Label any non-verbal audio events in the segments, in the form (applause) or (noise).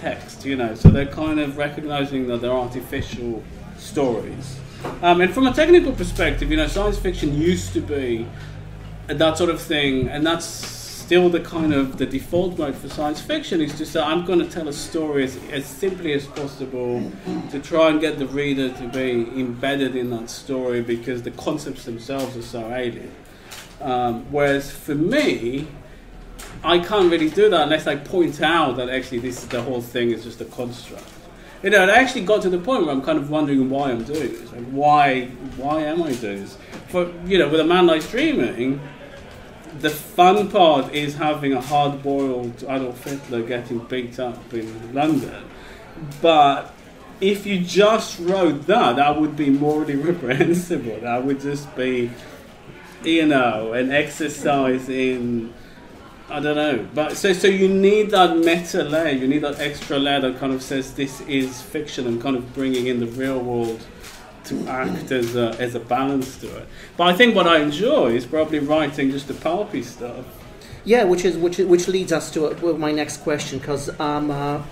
text, you know, so they're kind of recognizing that they're artificial stories. Um, and from a technical perspective, you know, science fiction used to be that sort of thing, and that's still the kind of the default mode for science fiction is to say I'm going to tell a story as, as simply as possible to try and get the reader to be embedded in that story because the concepts themselves are so alien. Um, whereas for me, I can't really do that unless I point out that actually this is the whole thing is just a construct. You know, it actually got to the point where I'm kind of wondering why I'm doing this. Like, why, why am I doing this? For you know, with A Man Lies Dreaming, the fun part is having a hard-boiled Adolf Hitler getting beat up in London. But if you just wrote that, that would be morally (laughs) reprehensible. That would just be, you know, an exercise in I don't know, but so so you need that meta layer. You need that extra layer that kind of says this is fiction and kind of bringing in the real world to act as a as a balance to it. But I think what I enjoy is probably writing just the pulpy stuff. Yeah, which is which which leads us to uh, my next question because um, uh,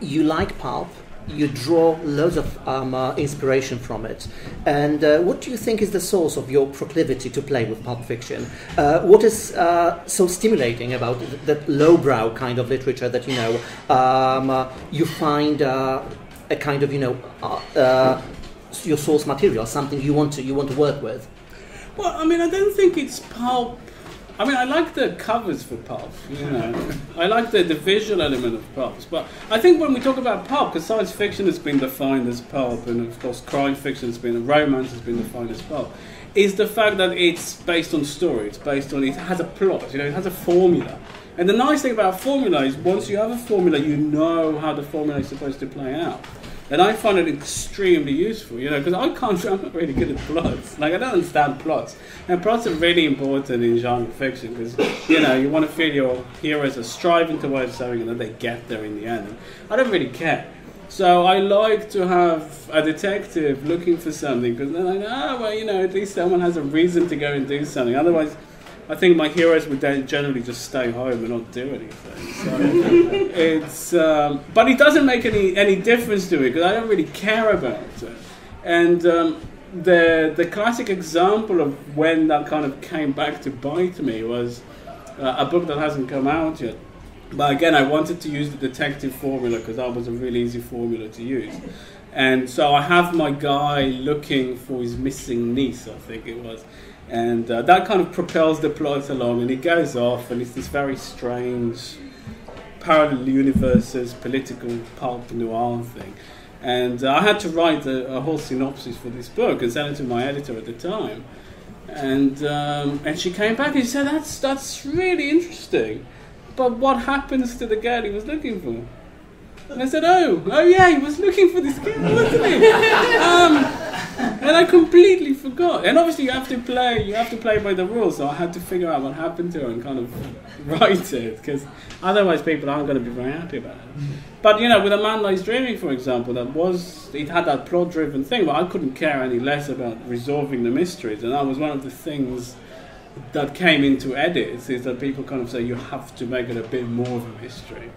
you like pulp you draw loads of um, uh, inspiration from it. And uh, what do you think is the source of your proclivity to play with pulp fiction? Uh, what is uh, so stimulating about that lowbrow kind of literature that you know um, uh, you find uh, a kind of you know your source material, something you want to you want to work with? Well, I mean, I don't think it's pulp I mean, I like the covers for pulp. You know, I like the, the visual element of pulps. But I think when we talk about pulp, because science fiction has been defined as pulp, and of course, crime fiction has been, romance has been defined as pulp, is the fact that it's based on story. It's based on it has a plot. You know, it has a formula. And the nice thing about formula is once you have a formula, you know how the formula is supposed to play out. And I find it extremely useful, you know, because I can't, (laughs) I'm not really good at plots. Like, I don't understand plots. And plots are really important in genre fiction because, you know, you want to feel your heroes are striving towards something and that they get there in the end. I don't really care. So I like to have a detective looking for something because then I know, oh, well, you know, at least someone has a reason to go and do something. Otherwise, I think my heroes would generally just stay home and not do anything. So (laughs) it's, um, but it doesn't make any any difference to me because I don't really care about it. And um, the the classic example of when that kind of came back to bite me was uh, a book that hasn't come out yet. But again, I wanted to use the detective formula because that was a really easy formula to use. And so I have my guy looking for his missing niece, I think it was and uh, that kind of propels the plot along, and it goes off, and it's this very strange parallel universes, political pulp noir thing. And uh, I had to write a, a, whole synopsis for this book and send it to my editor at the time. And um, and she came back and she said, "That's that's really interesting, but what happens to the girl he was looking for?" And I said, "Oh, oh yeah, he was looking for this girl, wasn't he?" um, and I completely forgot. And obviously, you have to play. You have to play by the rules. So I had to figure out what happened to her and kind of (laughs) write it because otherwise, people aren't going to be very happy about it. But you know, with a man lies dreaming, for example, that was it had that plot-driven thing, but I couldn't care any less about resolving the mysteries, and that was one of the things that came into edits is that people kind of say you have to make it a bit more of a mystery.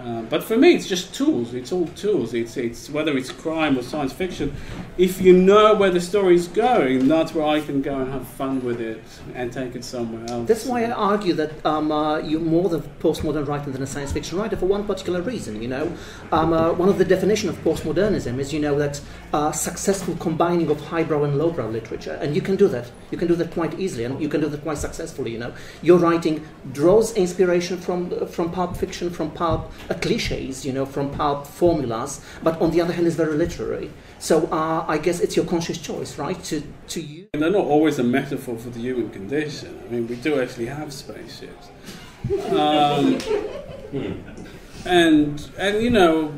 Uh, but for me, it's just tools. It's all tools. It's, it's whether it's crime or science fiction. If you know where the story's going, that's where I can go and have fun with it and take it somewhere else. That's why I argue that um, uh, you're more the postmodern writer than a science fiction writer for one particular reason. You know, um, uh, one of the definitions of postmodernism is you know that uh, successful combining of highbrow and lowbrow literature, and you can do that. You can do that quite easily, and you can do that quite successfully. You know, your writing draws inspiration from from pulp fiction, from pulp cliches, you know, from pulp formulas, but on the other hand, is very literary. So uh, I guess it's your conscious choice, right? To to use. And they're not always a metaphor for the human condition. I mean, we do actually have spaceships, um, and and you know,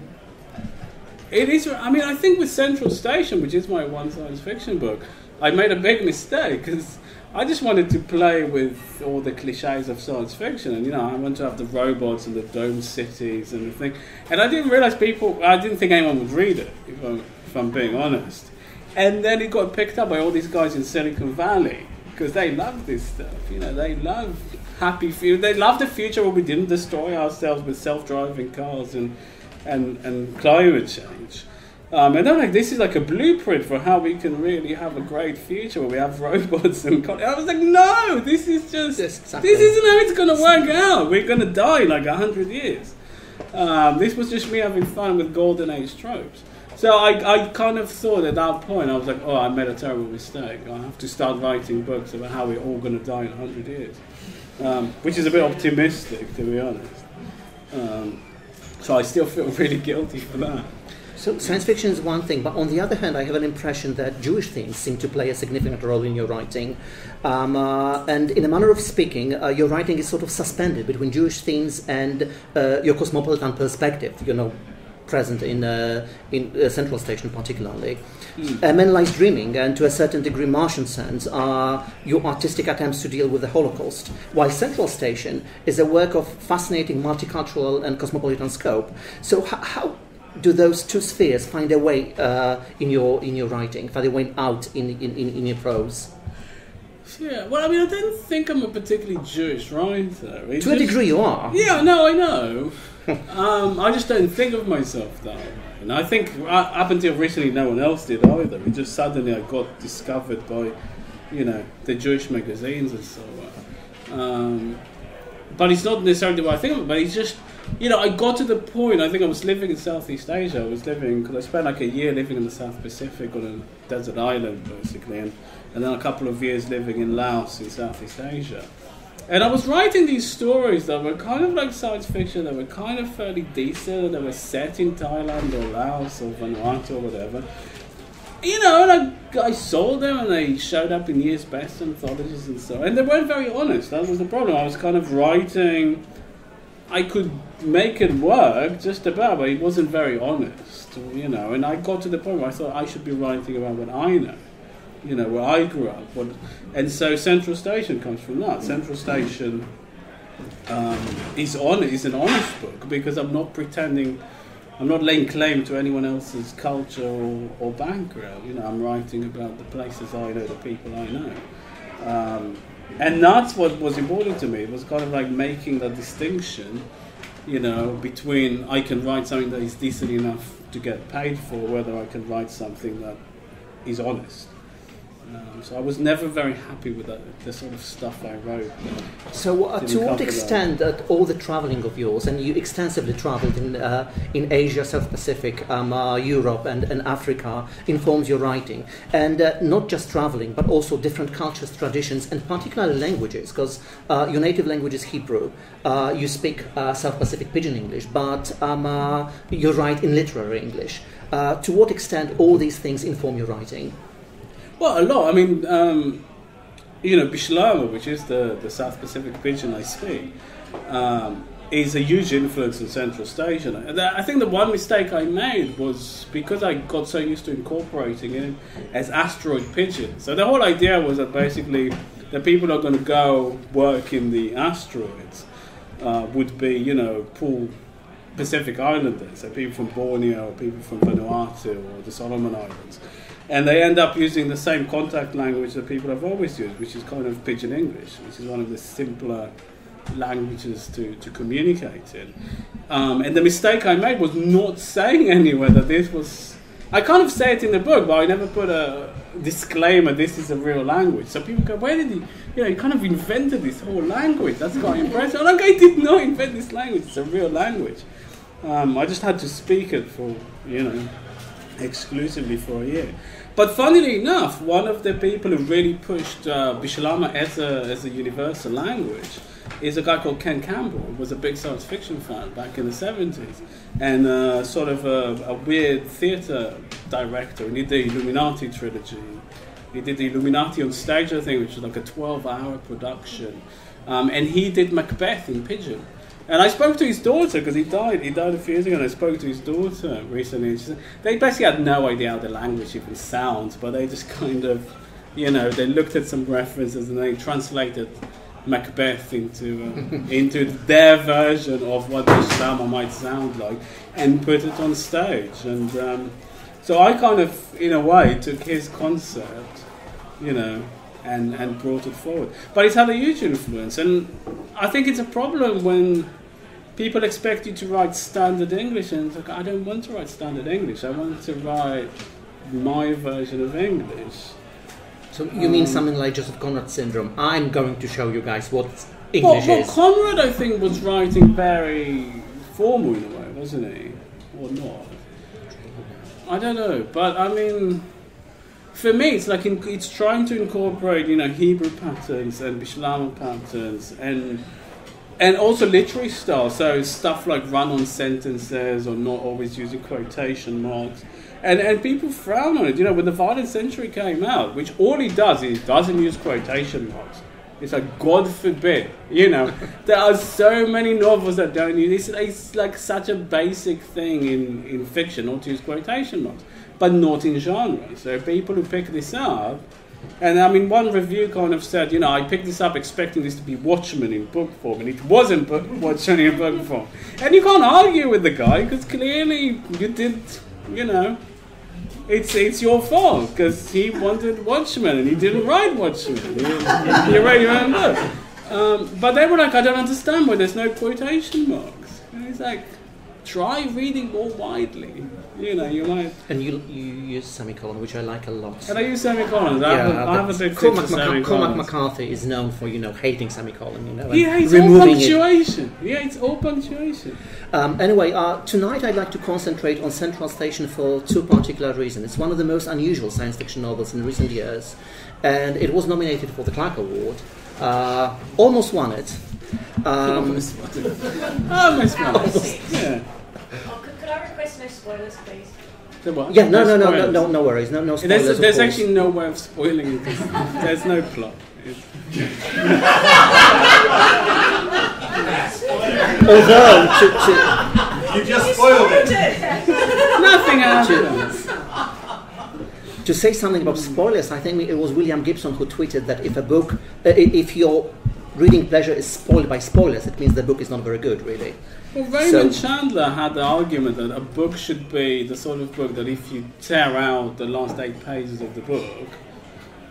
it is. I mean, I think with Central Station, which is my one science fiction book, I made a big mistake because I just wanted to play with all the cliches of science fiction, and you know, I want to have the robots and the dome cities and the thing. And I didn't realize people. I didn't think anyone would read it, if I'm, if I'm being honest. And then it got picked up by all these guys in Silicon Valley because they love this stuff. You know, they love happy future. They love the future where we didn't destroy ourselves with self-driving cars and and and climate change. Um, and they're like, this is like a blueprint for how we can really have a great future where we have (laughs) robots and. I was like, no, this is just Yes, exactly. this isn't how it's going to work out. We're going to die in like a hundred years. Um, this was just me having fun with golden age tropes. So I, I kind of thought at that point, I was like, oh, I made a terrible mistake. I have to start writing books about how we're all going to die in 100 years. Um, which is a bit optimistic, to be honest. Um, so I still feel (laughs) really guilty for that. So science fiction is one thing, but on the other hand, I have an impression that Jewish themes seem to play a significant role in your writing. Um, uh, and in a manner of speaking, uh, your writing is sort of suspended between Jewish themes and uh, your cosmopolitan perspective. You know, present in uh, in uh, Central Station particularly. Uh, Man Lies Dreaming and to a certain degree Martian Sands are your artistic attempts to deal with the Holocaust, while Central Station is a work of fascinating multicultural and cosmopolitan scope. So how do those two spheres find their way uh, in your in your writing, find their way out in, in, in, in your prose? Yeah, well, I mean, I don't think I'm a particularly Jewish writer. It's To a degree, you are. Yeah, no, I know. (laughs) um, I just don't think of myself that way. And I think uh, up until recently, no one else did either. It just suddenly I got discovered by, you know, the Jewish magazines and so on. Um, but it's not necessarily what I think of it, but it's just, you know, I got to the point, I think I was living in Southeast Asia. I was living, because I spent like a year living in the South Pacific on a desert island, basically, and, and then a couple of years living in Laos in Southeast Asia. And I was writing these stories that were kind of like science fiction, that were kind of fairly decent, that were set in Thailand or Laos or Vanuatu or whatever. You know, and I, I sold them and they showed up in years best anthologies and so And they weren't very honest, that was the problem. I was kind of writing, I could make it work just about, but it wasn't very honest, you know. And I got to the point where I thought I should be writing about what I know you know, where I grew up. What, and so Central Station comes from that. Central Station um, is on is an honest book because I'm not pretending, I'm not laying claim to anyone else's culture or, or background. You know, I'm writing about the places I know, the people I know. Um, and that's what was important to me. It was kind of like making the distinction, you know, between I can write something that is decent enough to get paid for, whether I can write something that is honest. Um, so I was never very happy with the, the sort of stuff I wrote. So, uh, to what extent that all the traveling of yours, and you extensively traveled in uh, in Asia, South Pacific, um, uh, Europe, and, and Africa, informs your writing, and uh, not just traveling, but also different cultures, traditions, and particularly languages, because uh, your native language is Hebrew. Uh, you speak uh, South Pacific Pidgin English, but um, uh, you write in literary English. Uh, to what extent all these things inform your writing? Well, a lot. I mean, um, you know, Bislama, which is the, the South Pacific pidgin I speak, um, is a huge influence in Central Station. And I think the one mistake I made was because I got so used to incorporating it as asteroid pidgin. So the whole idea was that basically the people are going to go work in the asteroids uh, would be, you know, poor Pacific Islanders, so people from Borneo, people from Vanuatu, or the Solomon Islands. And they end up using the same contact language that people have always used, which is kind of Pidgin English, which is one of the simpler languages to, to communicate in. Um, and the mistake I made was not saying anywhere that this was. I kind of say it in the book, but I never put a disclaimer this is a real language. So people go, where did he. You know, he kind of invented this whole language. That's quite impressive. I'm like, I did not invent this language, it's a real language. Um, I just had to speak it for, you know, exclusively for a year. But funnily enough, one of the people who really pushed uh, as a, as a universal language is a guy called Ken Campbell, who was a big science fiction fan back in the 70s, and uh, sort of a, a weird theatre director. He did the Illuminatus trilogy. He did the Illuminatus on stage, I think, which was like a 12 hour production. Um, and he did Macbeth in Pidgin. And I spoke to his daughter because he died. He died a few years ago, and I spoke to his daughter recently. And she said, they basically had no idea how the language even sounds, but they just kind of, you know, they looked at some references and they translated Macbeth into uh, (laughs) into their version of what the Shlama might sound like, and put it on stage. And um, so I kind of, in a way, took his concept, you know, and, and brought it forward. But it's had a huge influence, and I think it's a problem when people expect you to write standard English, and it's like, I don't want to write standard English, I want to write my version of English. So you mean Um, something like Joseph Conrad syndrome? I'm going to show you guys what Well, English well, is. Conrad, I think, was writing very formal in a way, wasn't he? Or not? I don't know, but I mean, for me, it's like in, it's trying to incorporate, you know, Hebrew patterns and Bislama patterns, and and also literary style. So stuff like run-on sentences or not always using quotation marks. And, and people frown on it. You know, when the Violent Century came out, which all he does is doesn't use quotation marks. It's like God forbid. You know, (laughs) there are so many novels that don't use. It's, it's like such a basic thing in, in fiction not to use quotation marks, but not in genre. So people who pick this up, and I mean, one review kind of said, you know, I picked this up expecting this to be Watchmen in book form, and it wasn't book, (laughs) Watchmen in book form. And you can't argue with the guy because clearly you did, you know, it's it's your fault because he wanted Watchmen and he didn't write Watchmen. You wrote your own book. Um, but they were like, I don't understand why there's no quotation marks. And he's like, try reading more widely. You know, you might. And you, you use semicolon, which I like a lot. And I use semicolons. I, have, a, I have a big Cormac, Maca- Cormac. McCarthy is known for you know hating semicolon, you know, He hates all removing it. punctuation. He hates all punctuation. Um, anyway, uh, tonight I'd like to concentrate on Central Station for two particular reasons. It's one of the most unusual science fiction novels in recent years, and it was nominated for the Clarke Award. Uh, almost won it. (laughs) Um, Almost won it. (laughs) Almost won it. Yeah. Could, could I request no spoilers, please? The what? yeah, no, no, no, no, spoilers. no, no worries, no, no spoilers. There's, there's course. actually no way of spoiling it. (laughs) There's no plot. It's- (laughs) Although, to, to, You just spoiled it. (laughs) Nothing happens. to say something about spoilers, I think it was William Gibson who tweeted that if a book, uh, if your reading pleasure is spoiled by spoilers, it means the book is not very good, really. Well, Raymond So- Chandler had the argument that a book should be the sort of book that if you tear out the last eight pages of the book,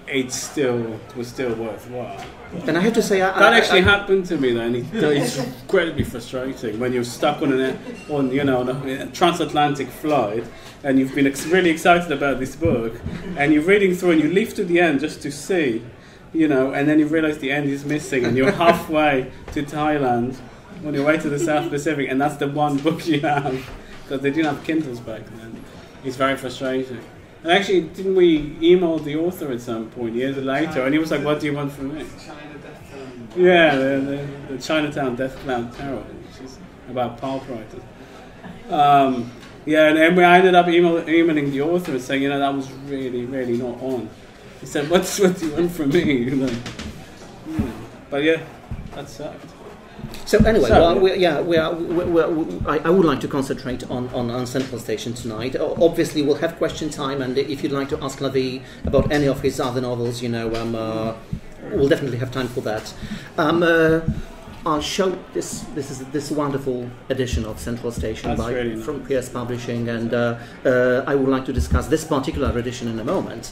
it still was still worthwhile. And I have to say, I, That I- actually I- happened to me, and it's incredibly frustrating when you're stuck on an on you know on a transatlantic flight, and you've been ex- really excited about this book, and you're reading through, and you leave to the end just to see, you know, and then you realise the end is missing, and you're (laughs) halfway to Thailand on your way to the South Pacific, and that's the one book you have because they didn't have Kindles back then. It's very frustrating. And actually, didn't we email the author at some point years later, and he was like, "What do you want from me?" Yeah, the, the, the Chinatown Death Cloud Terror, which is about pulp writers. Um, yeah, and then we ended up email, emailing the author and saying, you know, that was really, really not on. He said, what's what do you want from me? (laughs) Like, hmm. But yeah, that sucked. So anyway, So- well, we, yeah, we are, we, we, I, I would like to concentrate on, on, on Central Station tonight. Obviously, we'll have question time, and if you'd like to ask Lavie about any of his other novels, you know, um, uh, we'll definitely have time for that. Um, uh, I'll show this. This is this wonderful edition of Central Station That's by really nice. from PS Publishing, and uh, uh, I would like to discuss this particular edition in a moment.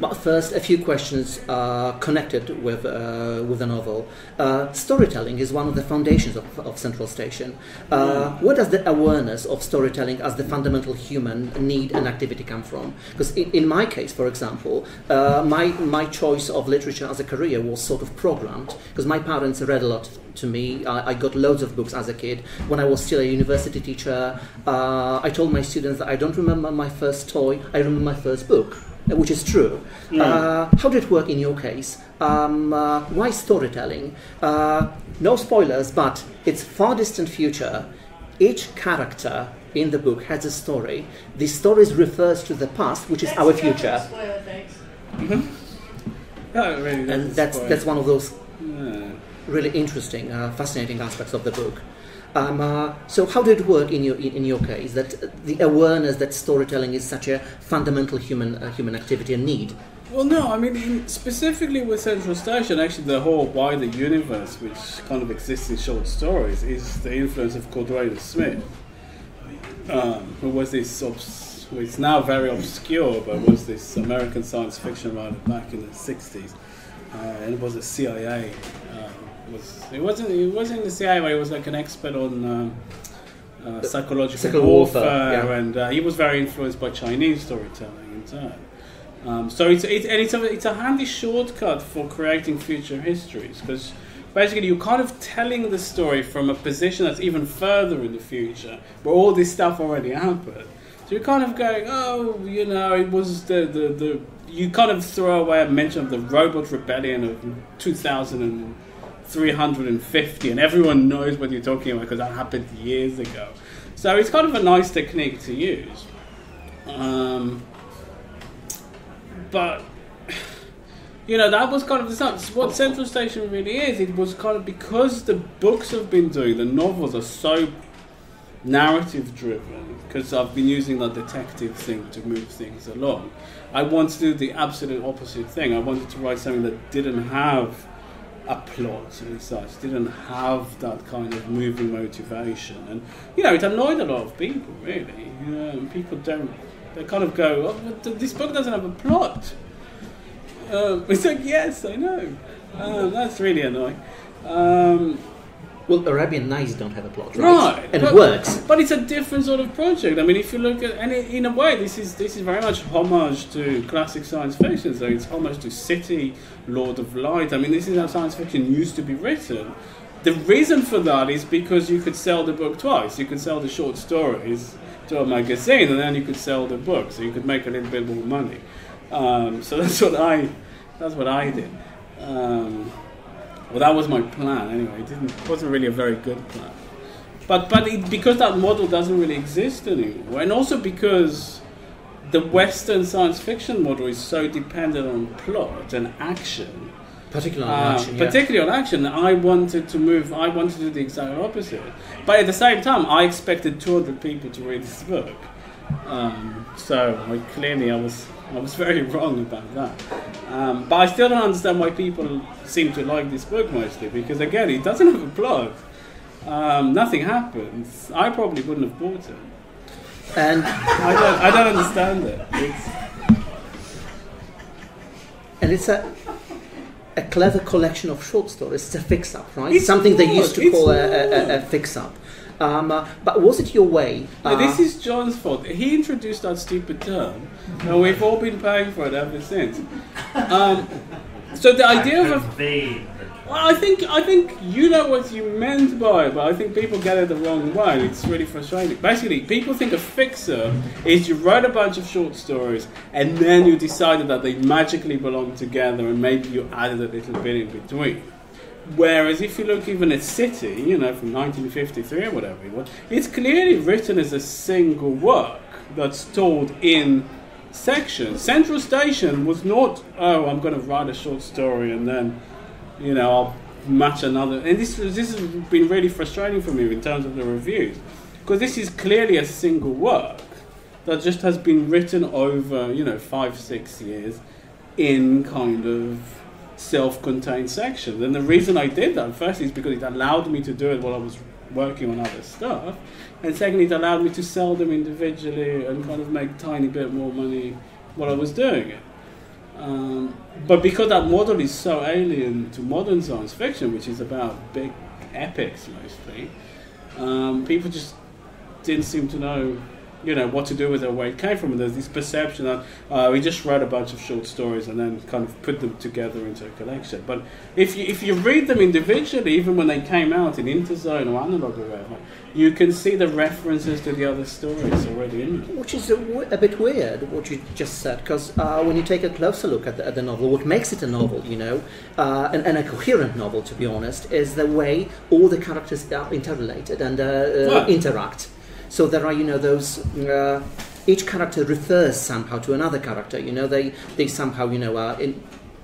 But first, a few questions uh, connected with uh, with the novel. Uh, storytelling is one of the foundations of, of Central Station. Uh, where does the awareness of storytelling as the fundamental human need and activity come from? Because in, in my case, for example, uh, my my choice of literature as a career was sort of programmed because my parents read a lot to me. I, I got loads of books as a kid. When I was still a university teacher, uh, I told my students that I don't remember my first toy. I remember my first book which is true. Uh, how did it work in your case? Um, uh, why storytelling? Uh, no spoilers, but it's far distant future. Each character in the book has a story. The story refers to the past, which is Let's our future, for Spoiler, thanks. That really and that's spoil that's one of those Yeah. really interesting, uh, fascinating aspects of the book. Um, uh, so, how did it work in your in, in your case? That uh, the awareness that storytelling is such a fundamental human uh, human activity and need. Well, no, I mean, specifically with Central Station, actually, the whole wider universe, which kind of exists in short stories, is the influence of Cordwainer Smith, um, who was this obs- it's now very obscure, but was this American science fiction writer back in the 60s. Uh, and it was a CIA. Uh, was it wasn't it wasn't the CIA, but he was like an expert on um, uh, psychological Psychological warfare, warfare, yeah. and uh, he was very influenced by Chinese storytelling in turn. Um, so it's, it's and it's a, it's a handy shortcut for creating future histories because basically you're kind of telling the story from a position that's even further in the future where all this stuff already happened. So you're kind of going, oh, you know, it was the, the, the you kind of throw away a mention of the robot rebellion of 2000. and everyone knows what you're talking about because that happened years ago. So it's kind of a nice technique to use. Um, but you know that was kind of the what Central Station really is. It was kind of because the books have been doing the novels are so narrative driven because I've been using that detective thing to move things along. I wanted to do the absolute opposite thing. I wanted to write something that didn't have a plot and such, didn't have that kind of moving motivation, and you know it annoyed a lot of people really. Know, people don't. They kind of go, oh, this book doesn't have a plot. Um, (laughs) it's like, yes, I know. Um, that's really annoying. Well, Arabian Nights don't have a plot, right? Right, And but- it works. But it's a different sort of project. I mean, if you look at, and i- in a way, this is this is very much homage to classic science fiction. So it's homage to City, Lord of Light. I mean, this is how science fiction used to be written. The reason for that is because you could sell the book twice. You could sell the short stories to a magazine, and then you could sell the book, so you could make a little bit more money. Um, so (laughs) that's what I that's what I did. Um, well, that was my plan anyway. It didn't wasn't really a very good plan. But but it, because that model doesn't really exist anymore, and also because the Western science fiction model is so dependent on plot and action, Particularly on uh, action, yeah. particularly on action, I wanted to move. I wanted to do the exact opposite. But at the same time, I expected 200 people to read this book. Um, so I, clearly, I was I was (laughs) very wrong about that. Um, but I still don't understand why people seem to like this book mostly because again, it doesn't have a plot. Um, nothing happens. I probably wouldn't have bought it. And I don't. I don't understand it. It's, and it's a a clever collection of short stories. It's a fix-up, right? It's Something they used to call a, a, a, a not. Fix-up. Um, uh, but was it your way? No, uh, this is John's fault. He introduced that stupid term, and we've all been paying for it ever since. Um, so the idea of a Conveyed well, I think I think you know what you meant by it, but I think people get it the wrong way. It's really frustrating. Basically, people think a fixer is you write a bunch of short stories and then you decided that they magically belong together and maybe you added a little bit in between. Whereas if you look even at City, you know, from 1953 or whatever it was, it's clearly written as a single work that's told in sections. Central Station was not, oh, I'm going to write a short story and then, you know, I'll match another. And this, this has been really frustrating for me in terms of the reviews. Because this is clearly a single work that just has been written over, you know, five, six years in kind of self-contained sections. And the reason I did that, firstly, is because it allowed me to do it while I was working on other stuff, and secondly, it allowed me to sell them individually and kind of make tiny bit more money while I was doing it. Um, but because that model is so alien to modern science fiction, which is about big epics mostly, um, people just didn't seem to know, you know, what to do with it where it came from. And there's this perception that uh, we just wrote a bunch of short stories and then kind of put them together into a collection. But if you, if you read them individually, even when they came out in Interzone or Analog or whatever, you can see the references to the other stories already in them. Which is a, w- a bit weird, what you just said, because uh, when you take a closer look at the, at the novel, what makes it a novel, you know, uh, and, and a coherent novel, to be honest, is the way all the characters are interrelated and uh, uh, interact. So there are, you know, those. Uh, each character refers somehow to another character. You know, they they somehow, you know, are in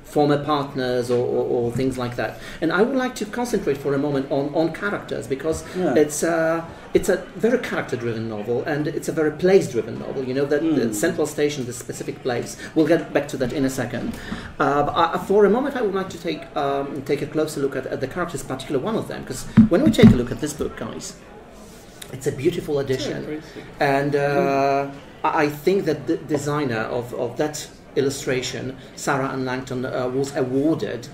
former partners or, or, or things like that. And I would like to concentrate for a moment on, on characters because Yeah. it's uh, it's a very character-driven novel and it's a very place-driven novel. You know that the Mm. central station, the specific place. We'll get back to that in a second. Uh, but I, for a moment, I would like to take um, take a closer look at, at the characters, particularly one of them, because when we take a look at this book, guys, It's a beautiful Yeah, edition. And uh, I I think that the designer of, of that illustration, Sarah Anne Langton, uh, was awarded,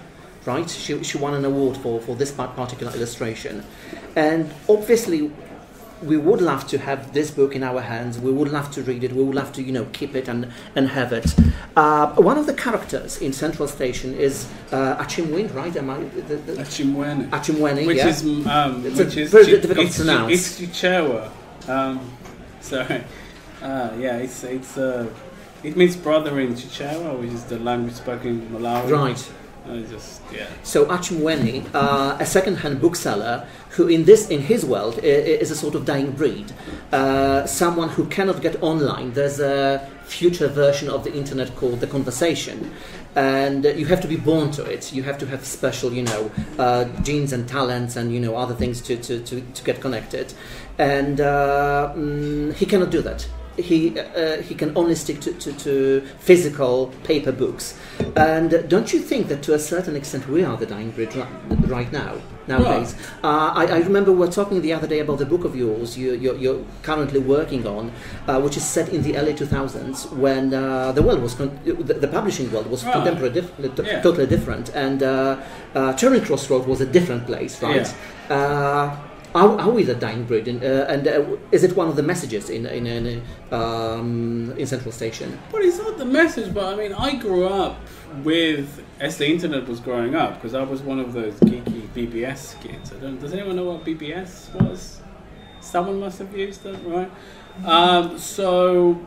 right? She, she won an award for, for this particular illustration. And obviously, we would love to have this book in our hands. We would love to read it. We would love to, you know, keep it and, and have it. Uh, one of the characters in Central Station is uh, Achimwin, right? Am I, the, the, Achimwene. Achimwene, Which yeah. is um, It's which is very difficult to pronounce. It's Chichewa. Um, (laughs) sorry. Uh, yeah, it's it's uh, it means brother in Chichewa, which is the language spoken in Malawi. right. Just yeah. So Achimwene, uh, a second-hand bookseller, who in this in his world is a sort of dying breed, uh, someone who cannot get online. There's a future version of the internet called the conversation, and you have to be born to it. You have to have special, you know, uh, genes and talents and you know other things to to, to, to get connected, and uh, mm, he cannot do that. He uh, he can only stick to, to, to physical paper books, and uh, don't you think that to a certain extent we are the dying breed right now nowadays? Uh, I, I remember we were talking the other day about the book of yours you, you're, you're currently working on, uh, which is set in the early 2000s when uh, the world was con- the, the publishing world was Right. contemporary, dif- Yeah. totally different, and uh, uh, Charing Cross Road was a different place, right? Uh, are, are we the dying breed? Uh, and uh, is it one of the messages in in in, um, in Central Station? But it's not the message. But I mean, I grew up with as the internet was growing up because I was one of those geeky BBS kids. Does anyone know what BBS was? Someone must have used it, right? Um, so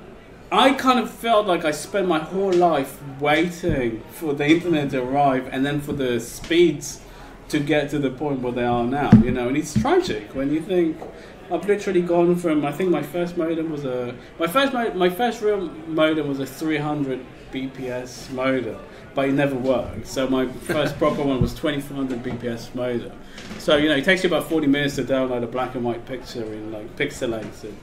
I kind of felt like I spent my whole life waiting for the internet to arrive and then for the speeds to get to the point where they are now, you know, and it's tragic when you think I've literally gone from I think my first modem was a my first mo- my first real modem was a 300 bps modem, but it never worked. So my first (laughs) proper one was 2400 bps modem. So you know it takes you about 40 minutes to download a black and white picture in like pixelated.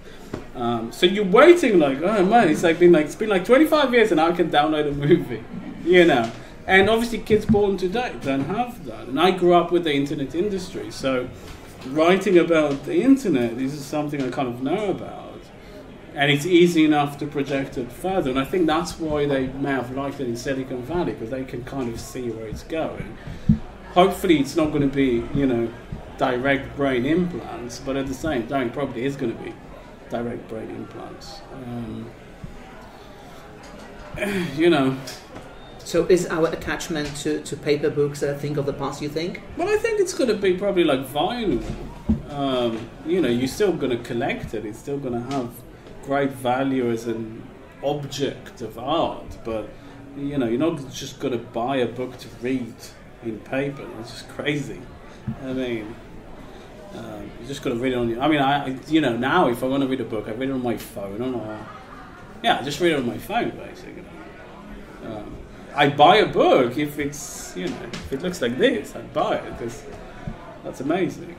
Um, so you're waiting like oh man, it's like been like it's been like 25 years and I can download a movie, (laughs) you know. And obviously, kids born today don't have that. And I grew up with the internet industry, so writing about the internet this is something I kind of know about, and it's easy enough to project it further. And I think that's why they may have liked it in Silicon Valley because they can kind of see where it's going. Hopefully, it's not going to be you know direct brain implants, but at the same time, probably is going to be direct brain implants. Um, (sighs) you know, So is our attachment to, to paper books a thing of the past? You think? Well, I think it's going to be probably like vinyl. Um, you know, you're still going to collect it. It's still going to have great value as an object of art. But you know, you're not just going to buy a book to read in paper. It's just crazy. I mean, um, you're just going to read it on your. I mean, I you know now if I want to read a book, I read it on my phone. On a, yeah, I just read it on my phone basically. Um, I buy a book if it's you know if it looks like this, I buy it because that's amazing.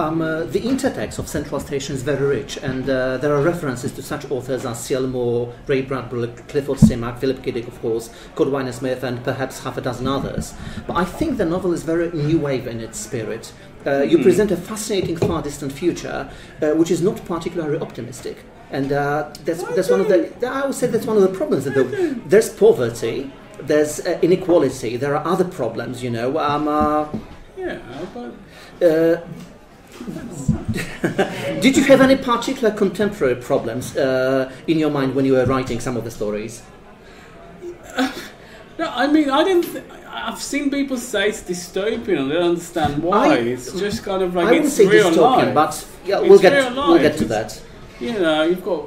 Um, uh, the intertext of Central Station is very rich, and uh, there are references to such authors as C.L. Moore, Ray Bradbury, Clifford Simak, Philip K. Dick, of course, Cordwainer Smith, and perhaps half a dozen others. But I think the novel is very new wave in its spirit. Uh, you Hmm. present a fascinating, far distant future, uh, which is not particularly optimistic. And uh, that's, I that's one of the, I would say that's one of the problems. That the, there's poverty, there's uh, inequality, there are other problems, you know. Um, uh, Yeah, but uh, (laughs) did you have any particular contemporary problems uh, in your mind when you were writing some of the stories? no, I mean I didn't. Th- I've seen people say it's dystopian. and I don't understand why. I- it's just kind of like I wouldn't it's say real dystopian, life. but yeah, It's we'll get we'll get to It's- that. you know, you've got.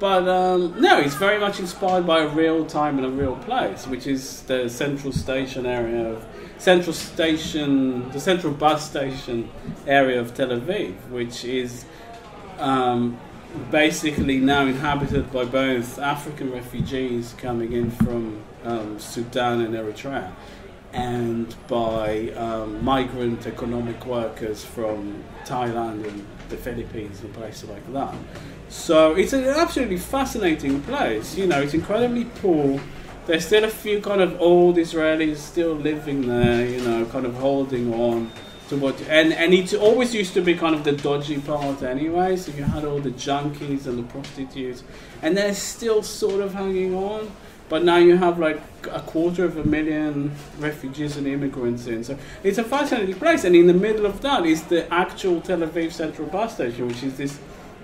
But um, no, it's very much inspired by a real time and a real place, which is the central station area of central station, the central bus station area of Tel Aviv, which is um, basically now inhabited by both African refugees coming in from um, Sudan and Eritrea, and by um, migrant economic workers from Thailand and the Philippines and places like that. So it's an absolutely fascinating place. You know, it's incredibly poor. There's still a few kind of old Israelis still living there, you know, kind of holding on to what and and it always used to be kind of the dodgy part anyway. So you had all the junkies and the prostitutes, and they're still sort of hanging on. But now you have like a quarter of a million refugees and immigrants in. So it's a fascinating place. And in the middle of that is the actual Tel Aviv Central Bus Station, which is this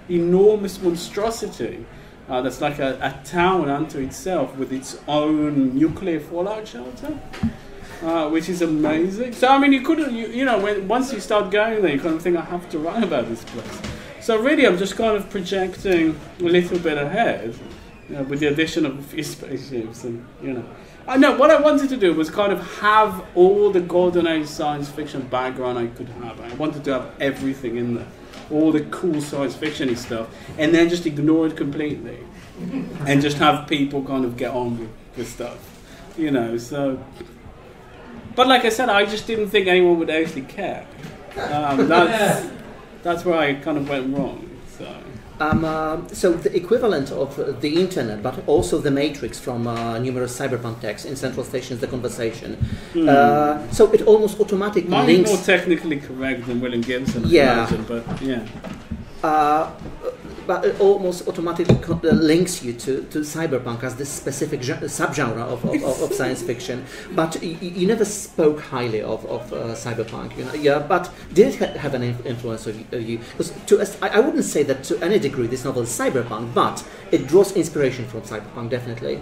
enormous monstrosity uh, that's like a, a town unto itself with its own nuclear fallout shelter. Uh, which is amazing. So I mean, you couldn't, you, you know, when once you start going there, you kind of think I have to write about this place. So really, I'm just kind of projecting a little bit ahead, you know, with the addition of a few spaceships, and you know, I know what I wanted to do was kind of have all the golden age science fiction background I could have. I wanted to have everything in there, all the cool science fictiony stuff, and then just ignore it completely, and just have people kind of get on with, with stuff, you know. So. But like I said, I just didn't think anyone would actually care. Um, that's, (laughs) that's where I kind of went wrong. So. Um, uh, so the equivalent of uh, the internet, but also the matrix from uh, numerous cyberpunk texts in Central Station is the conversation. Uh, so it almost automatically Mine links. more technically correct than William Gibson, Yeah. imagine, but yeah. But it almost automatically uh, links you to, to cyberpunk as this specific gen- subgenre of, of, of, science fiction. But y- y- you never spoke highly of, of uh, cyberpunk, you know. Yeah, but did it ha- have an in- influence on you-. Because to us, I, I wouldn't say that to any degree this novel is cyberpunk, but it draws inspiration from cyberpunk, definitely.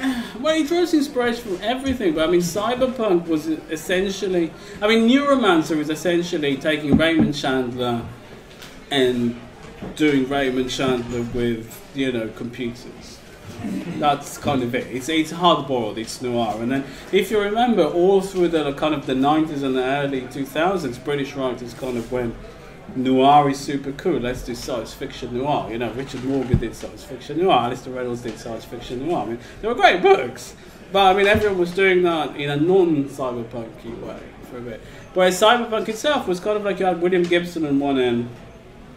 (sighs) Well, it draws inspiration from everything, but I mean, cyberpunk was essentially. I mean, Neuromancer is essentially taking Raymond Chandler and doing Raymond Chandler with, you know, computers. That's kind of it. It's, it's hard boiled, it's noir. And then, if you remember, all through the kind of the 90s and the early 2000s, British writers kind of went, noir is super cool, let's do science fiction noir. You know, Richard Morgan did science fiction noir, Alastair Reynolds did science fiction noir. I mean, they were great books, but I mean, everyone was doing that in a non cyberpunky way for a bit. Whereas cyberpunk itself was kind of like you had William Gibson on one end,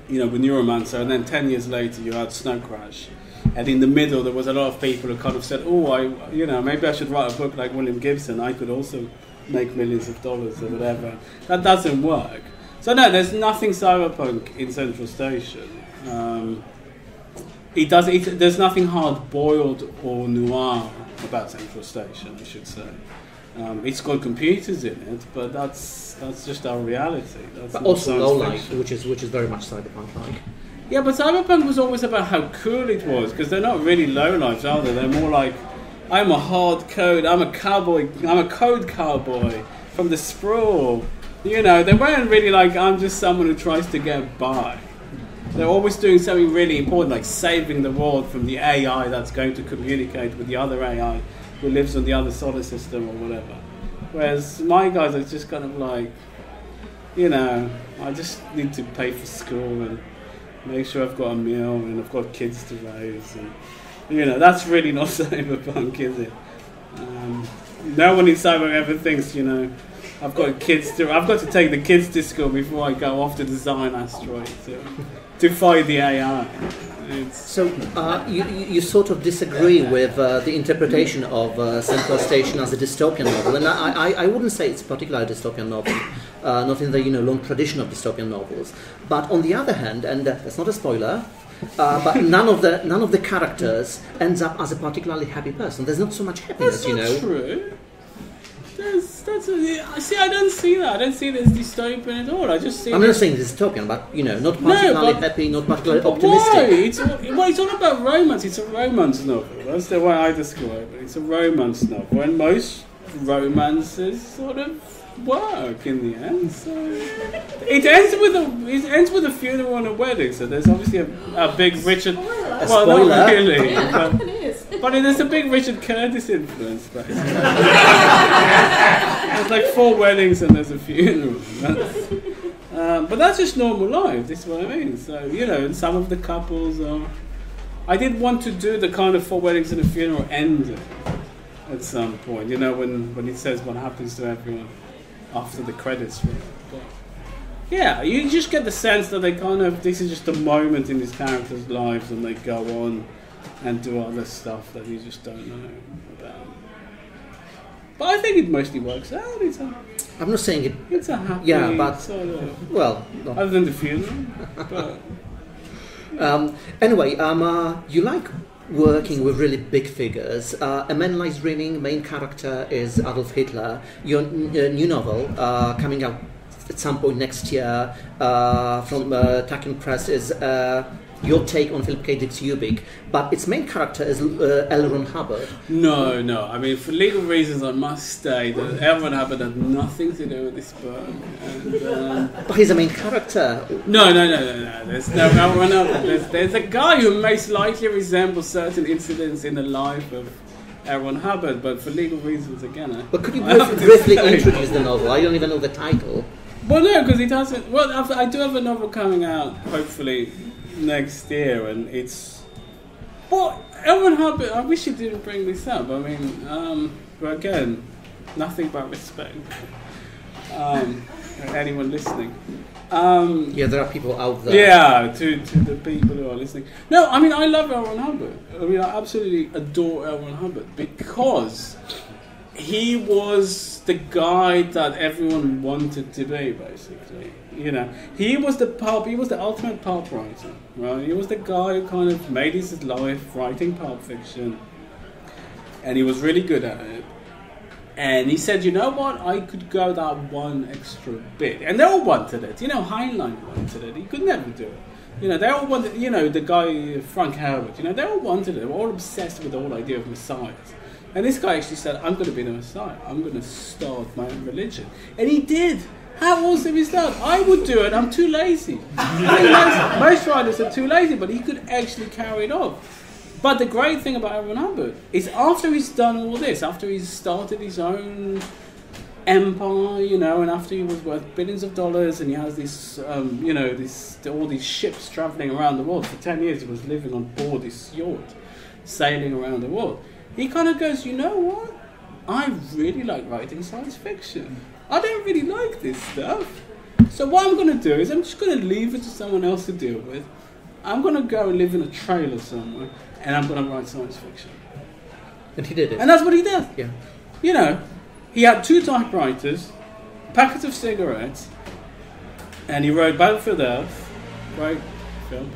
you know, with Neuromancer, and then 10 years later you had Snow Crash. And in the middle, there was a lot of people who kind of said, "Oh, I, you know, maybe I should write a book like William Gibson. I could also make millions of dollars or whatever." That doesn't work. So no, there's nothing cyberpunk in Central Station. Um, it does. It, there's nothing hard boiled or noir about Central Station. I should say. Um, it's got computers in it, but that's that's just our reality. That's But also low light, which is which is very much cyberpunk like. Yeah, but Cyberpunk was always about how cool it was because they're not really low lives, are they? They're more like, I'm a hard code, I'm a cowboy, I'm a code cowboy from the sprawl. You know, they weren't really like, I'm just someone who tries to get by. They're always doing something really important, like saving the world from the AI that's going to communicate with the other AI who lives on the other solar system or whatever. Whereas my guys are just kind of like, you know, I just need to pay for school and make sure I've got a meal and I've got kids to raise. And, you know, that's really not (laughs) cyberpunk, is it? Um, no one in cyber ever thinks, you know, I've got kids to, I've got to take the kids to school before I go off to design asteroids to, to fight the AI. It's, So uh, you, you you sort of disagree with uh, the interpretation of uh, Central Station as a dystopian novel, and I, I, I wouldn't say it's particularly a dystopian novel, uh, not in the you know long tradition of dystopian novels. But on the other hand, and uh, that's not a spoiler, uh, but none of the none of the characters ends up as a particularly happy person. There's not so much happiness, that's you not know. true. That's, that's a, see, I don't see that. I don't see this dystopian at all. I just see I'm not saying dystopian, but you know, not No, particularly but- happy, not particularly optimistic. Why? It's all, well, it's all about romance. It's a romance novel. That's the way I describe it. It's a romance novel, and most romances sort of work in the end. So it ends with a it ends with a funeral and a wedding. So there's obviously a, a big Richard. well, spoiler. not really, (laughs) but, but there's a big Richard Curtis influence. There's like four weddings and there's a funeral. That's, um, but that's just normal life. This is what I mean. So you know, and some of the couples are. I did want to do the kind of four weddings and a funeral ending at some point. You know, when when it says what happens to everyone after the credits yeah, you just get the sense that they kind of this is just a moment in these characters' lives, and they go on and do other stuff that you just don't know about. But I think it mostly works out. It's a, I'm not saying it. it's a happy Yeah, but- sort of, Well, no. other than the funeral. But (laughs) Um, anyway, um, uh, you like working with really big figures. Uh, A Man Lies Dreaming, main character is Adolf Hitler. Your uh, new novel, uh, coming out at some point next year uh, from uh, Press, is uh, your take on Philip K. Dick's Ubik, but its main character is uh, L. Ron Hubbard. no, no. I mean, for legal reasons, I must say that L. Ron Hubbard had nothing to do with this book. And, um, But he's a main character. No, no, no, no, no. There's no L. Ron Hubbard. There's, there's a guy who most likely resembles certain incidents in the life of L. Ron Hubbard, but for legal reasons, again. I, But could you briefly introduce the novel? I don't even know the title. Well, no, because it doesn't. Well, I do have a novel coming out hopefully next year, and it's. Well, L. Ron Hubbard. I wish you didn't bring this up. I mean, um, but again, nothing but respect. Um, anyone listening. Um, Yeah, there are people out there. yeah, to, to the people who are listening. No, I mean, I love L. Ron Hubbard. I mean, I absolutely adore L. Ron Hubbard because he was the guy that everyone wanted to be, basically. You know, he was the pulp, he was the ultimate pulp writer, right? He was the guy who kind of made his life writing pulp fiction, and he was really good at it. And he said, you know what, I could go that one extra bit. And they all wanted it. You know, Heinlein wanted it. He could never do it. You know, they all wanted, you know, the guy, Frank Herbert, you know, they all wanted it. They were all obsessed with the whole idea of messiahs. And this guy actually said, I'm going to be the messiah. I'm going to start my own religion. And he did. How awesome is that? I would do it. I'm too lazy. most, most writers are too lazy, but he could actually carry it off. But the great thing about L. Ron Hubbard is after he's done all this, after he's started his own empire, you know, and after he was worth billions of dollars and he has this, um, you know, this all these ships traveling around the world for 10 years, he was living on board this yacht, sailing around the world. He kind of goes, you know what? I really like writing science fiction. I don't really like this stuff. So what I'm going to do is I'm just going to leave it to someone else to deal with. I'm going to go and live in a trailer somewhere, and I'm going to write science fiction. And he did it. And that's what he did. yeah. You know, he had two typewriters, packets of cigarettes, and he wrote Battlefield Earth, great film,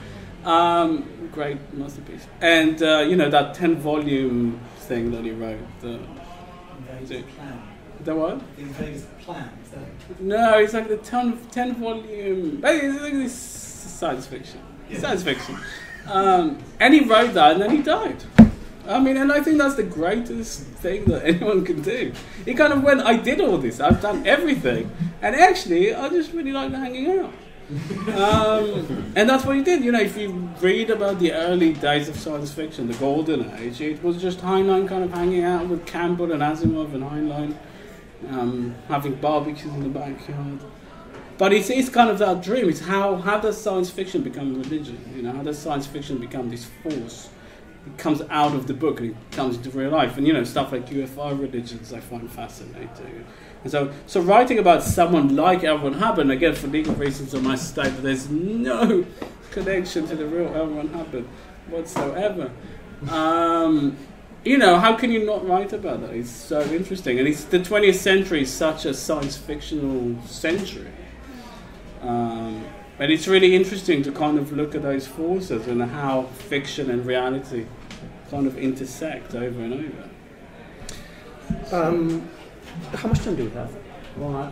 um, great masterpiece, and uh, you know that ten volume thing that he wrote. The, Invaders plan. The what? The invaders plan. That No, it's like the 10, 10 volume. It's like this science fiction. Yeah. Science fiction. Um, and he wrote that and then he died. I mean, and I think that's the greatest thing that (laughs) anyone can do. He kind of went, I did all this, I've done everything. And actually, I just really like hanging out. Um, and that's what he did. You know, if you read about the early days of science fiction, the golden age, it was just Heinlein kind of hanging out with Campbell and Asimov and Heinlein, um, having barbecues in the backyard. But it's, it's kind of that dream. It's how, how does science fiction become religion? You know, how does science fiction become this force? It comes out of the book and it comes into real life. And, you know, stuff like UFO religions I find fascinating. And so, so writing about someone like L. Ron Hubbard, again, for legal reasons, I must state that there's no (laughs) connection to the real L. Ron Hubbard whatsoever. Um, you know, how can you not write about that? It's so interesting. And it's, the 20th century is such a science fictional century. Um, and it's really interesting to kind of look at those forces and how fiction and reality kind of intersect over and over. Um, how much time do we have? Yeah,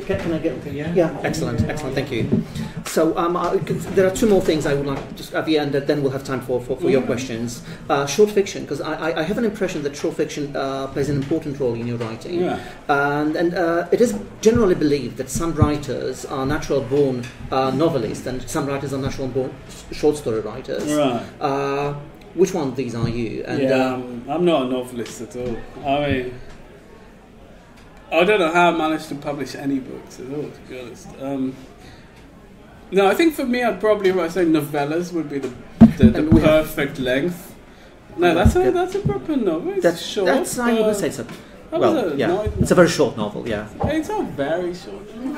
can, can I get? Yeah. excellent, excellent. Thank you. So um, I, there are two more things I would like just at the end, and then we'll have time for, for, for your Mhm. questions. Uh, short fiction, because I, I, have an impression that short fiction uh, plays an important role in your writing. Yeah. And, and uh, it is generally believed that some writers are natural born uh, novelists and some writers are natural born short story writers. Right. Uh, which one of these are you? And, yeah, uh, um, I'm not a novelist at all. I mean, I don't know how I managed to publish any books at all, to be honest. Um, no, I think for me, I'd probably write say novellas would be the the, the (laughs) perfect length. No, that's a that's a proper novel. It's that's, short. that's I would say so. that Well, yeah, it's a very short novel. Yeah. It's not very short. (laughs)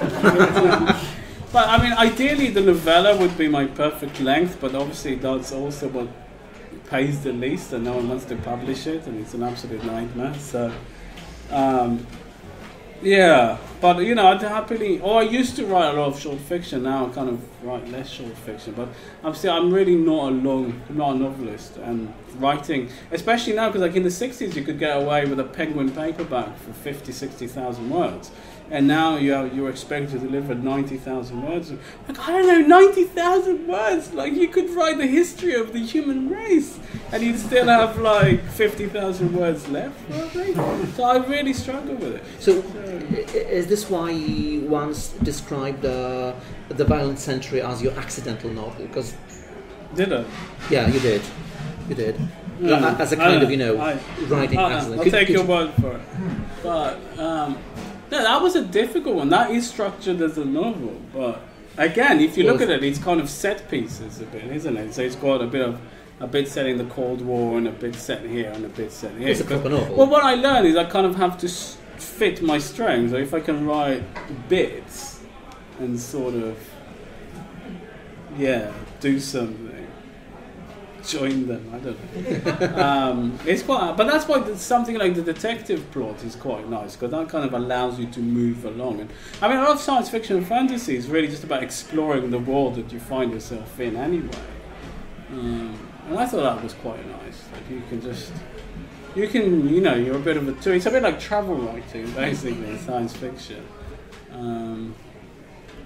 but I mean, ideally, the novella would be my perfect length, but obviously, that's also what pays the least, and no one wants to publish it, and it's an absolute nightmare. So, Um, yeah, but you know, I'd happily. Or oh, I used to write a lot of short fiction. Now I kind of write less short fiction. But I'm still. I'm really not a long. Not a novelist. And writing, especially now, because like in the '60s, you could get away with a Penguin paperback for 50, 60,000 words. And now you're you're expected to deliver ninety thousand words. Like I don't know, ninety thousand words. Like you could write the history of the human race, and you'd still have like fifty thousand words left. Probably. So I really struggle with it. So, i- i- is this why you once described uh, the Violent Century as your accidental novel? Because Did I? yeah, you did, you did. Mm. As a kind of you know I- writing I'll, accident. I'll Could- take could your you- word for it. But um, no, that was a difficult one. That is structured as a novel, but again, if you look at it, it's kind of set pieces a bit, isn't it? So it's got a bit of a bit set in the Cold War and a bit set here and a bit set here. It's a proper novel. Well, what I learned is I kind of have to fit my strengths. So if I can write bits and sort of, yeah, do something, join them. I don't know. um, it's quite, but that's why something like the detective plot is quite nice because that kind of allows you to move along. And I mean, a lot of science fiction and fantasy is really just about exploring the world that you find yourself in anyway. Um, and I thought that was quite nice. Like you can just you can, you know, you're a bit of a tour. It's a bit like travel writing, (laughs) basically, science fiction. Um,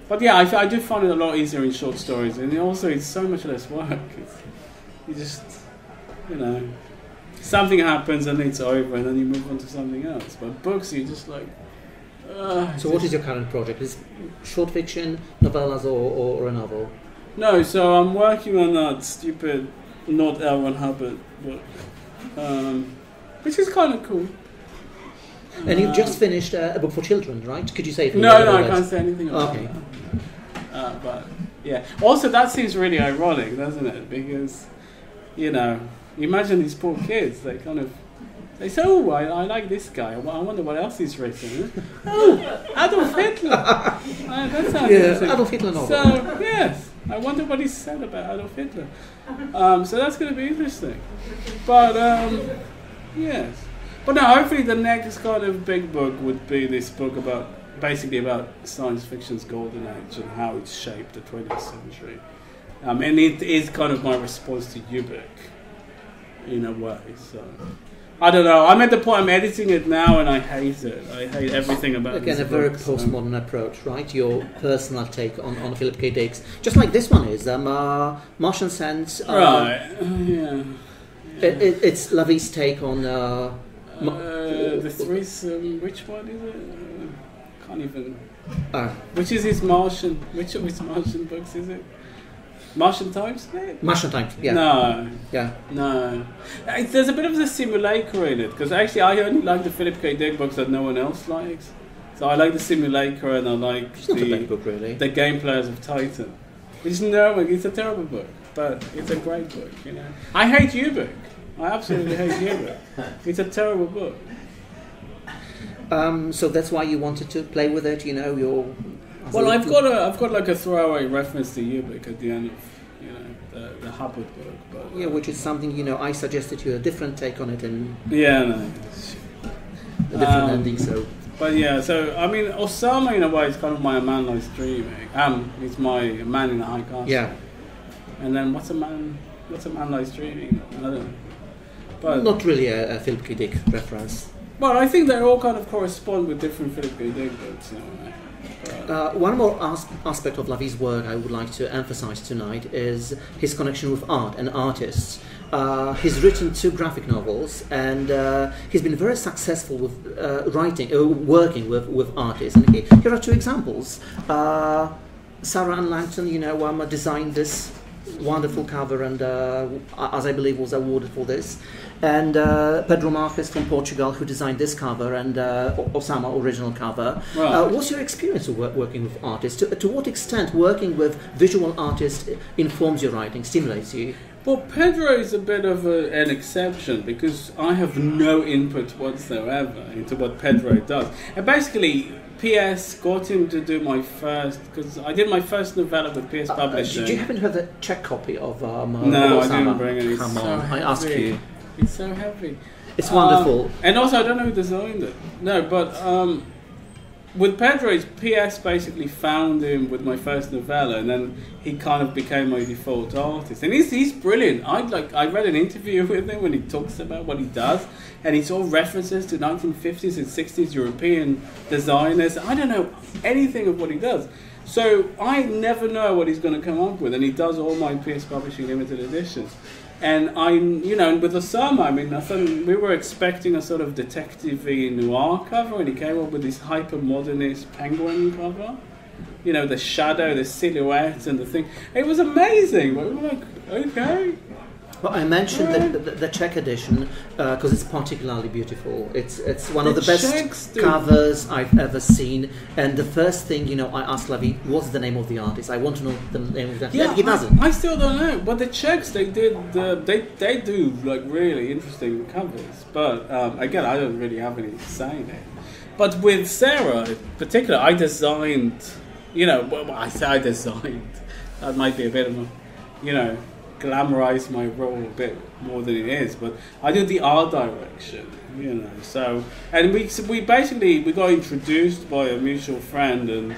but yeah, I do find it a lot easier in short stories, and also it's so much less work. It's, you just, you know, something happens and it's over, and then you move on to something else. But books, you just like. Uh, So, what is your current project? Is it short fiction, novellas, or, or, or a novel? No, so I'm working on that stupid not. Ron Hubbard book, um, which is kind of cool. And you've Um, just finished uh, a book for children, right? Could you say? No, no, I can't say anything about Okay. that. Uh, but yeah, also that seems really ironic, doesn't it? Because you know, imagine these poor kids. They kind of they say, "Oh, I, I like this guy. I I wonder what else he's written." (laughs) oh, Adolf Hitler. (laughs) Uh, that sounds Yeah. Adolf Hitler novel. So yes, I wonder what he said about Adolf Hitler. Um, so that's going to be interesting. But um, yes, but now hopefully the next kind of big book would be this book about basically about science fiction's golden age and how it shaped the 20th century. Um, and it is kind of my response to Ubik in a way. So. I don't know. I'm at the point. I'm editing it now, and I hate it. I hate everything about Again, this a very book, so- postmodern approach, right? Your personal take on, on Philip K. Dick's, just like this one is. Um, uh, Martian Sands. Uh, Right. Uh, yeah. It, it, it's Lavie's take on. Uh, Uh, the threesome. Which one is it? Uh, can't even. uh, Which is his Martian? Which of his Martian books is it? Martian Times? Martian Times. Yeah. No, Yeah. no. There's a bit of a simulacra in it because actually I only like the Philip K. Dick books that no one else likes. So I like the simulacra and I like It's not a bad the book, really. the Game Players of Titan. Which no. It's a terrible book, but it's a great book. You know. I hate Ubik. I absolutely hate Ubik. (laughs) It's a terrible book. Um, so that's why you wanted to play with it, you know, your. Well, I've got a, I've got like a throwaway reference to Ubik at the end of, you know, the, the Hubbard book. But Yeah, which is something, you know, I suggested you a different take on it and yeah, no. a different Um, ending, so. But yeah, so I mean, Osama in a way is kind of my man lies dreaming. Um, it's my man in the high castle. Yeah. And then what's a man? What's a man lies dreaming? I don't know. But Not really a, a Philip K. Dick reference. well, I think they all kind of correspond with different Philip K. Dick books. You know, Uh, one more as- aspect of Lavie's work I would like to emphasize tonight is his connection with art and artists. Uh, he's written two graphic novels, and uh, he's been very successful with uh, writing, uh, working with, with artists. And he, here are two examples. Uh, Sarah Anne Langton, you know, um, designed this wonderful cover, and uh, as I believe was awarded for this. And uh, Pedro Marques from Portugal, who designed this cover, and uh, Osama original cover. Uh, what's your experience of work, working with artists? To, to what extent working with visual artists informs your writing, stimulates you? Well, Pedro is a bit of a, an exception because I have no input whatsoever into what Pedro does. And basically, PS got him to do my first because I did my first novella with PS Uh, Publishing. do you happen to have the Czech copy of um, uh, No, I didn't bring it. It's Come so on, I ask you. It's so heavy. It's wonderful. Um, and also, I don't know who designed it. No, but um, with Pedro's, PS basically found him with my first novella, and then he kind of became my default artist. And he's, he's brilliant. I like I read an interview (laughs) with him when he talks about what he does, and it's all references to 1950s and 60s European designers. I don't know anything of what he does. So I never know what he's going to come up with, and he does all my PS Publishing limited editions. And I, you know, with the Osama, I mean, I we were expecting a sort of detective noir cover, and he came up with this hyper modernist penguin cover. You know, the shadow, the silhouette, and the thing. It was amazing. We were like, okay. Well, I mentioned the, the, the Czech edition because it's particularly beautiful. It's it's one of The the best Czechs do- covers I've ever seen. And the first thing, you know, I asked Lavie, what's the name of the artist? I want to know the name of the Yeah, he doesn't. I, I still don't know. But the Czechs, they did, the, they they do like really interesting covers. But um, again, I don't really have any say in it. But with Sarah, in particular, I designed. You know, well, I say I designed. That might be a bit of a, you know, glamorize my role a bit more than it is. But I do the art direction. You know, so and we we basically we got introduced by a mutual friend and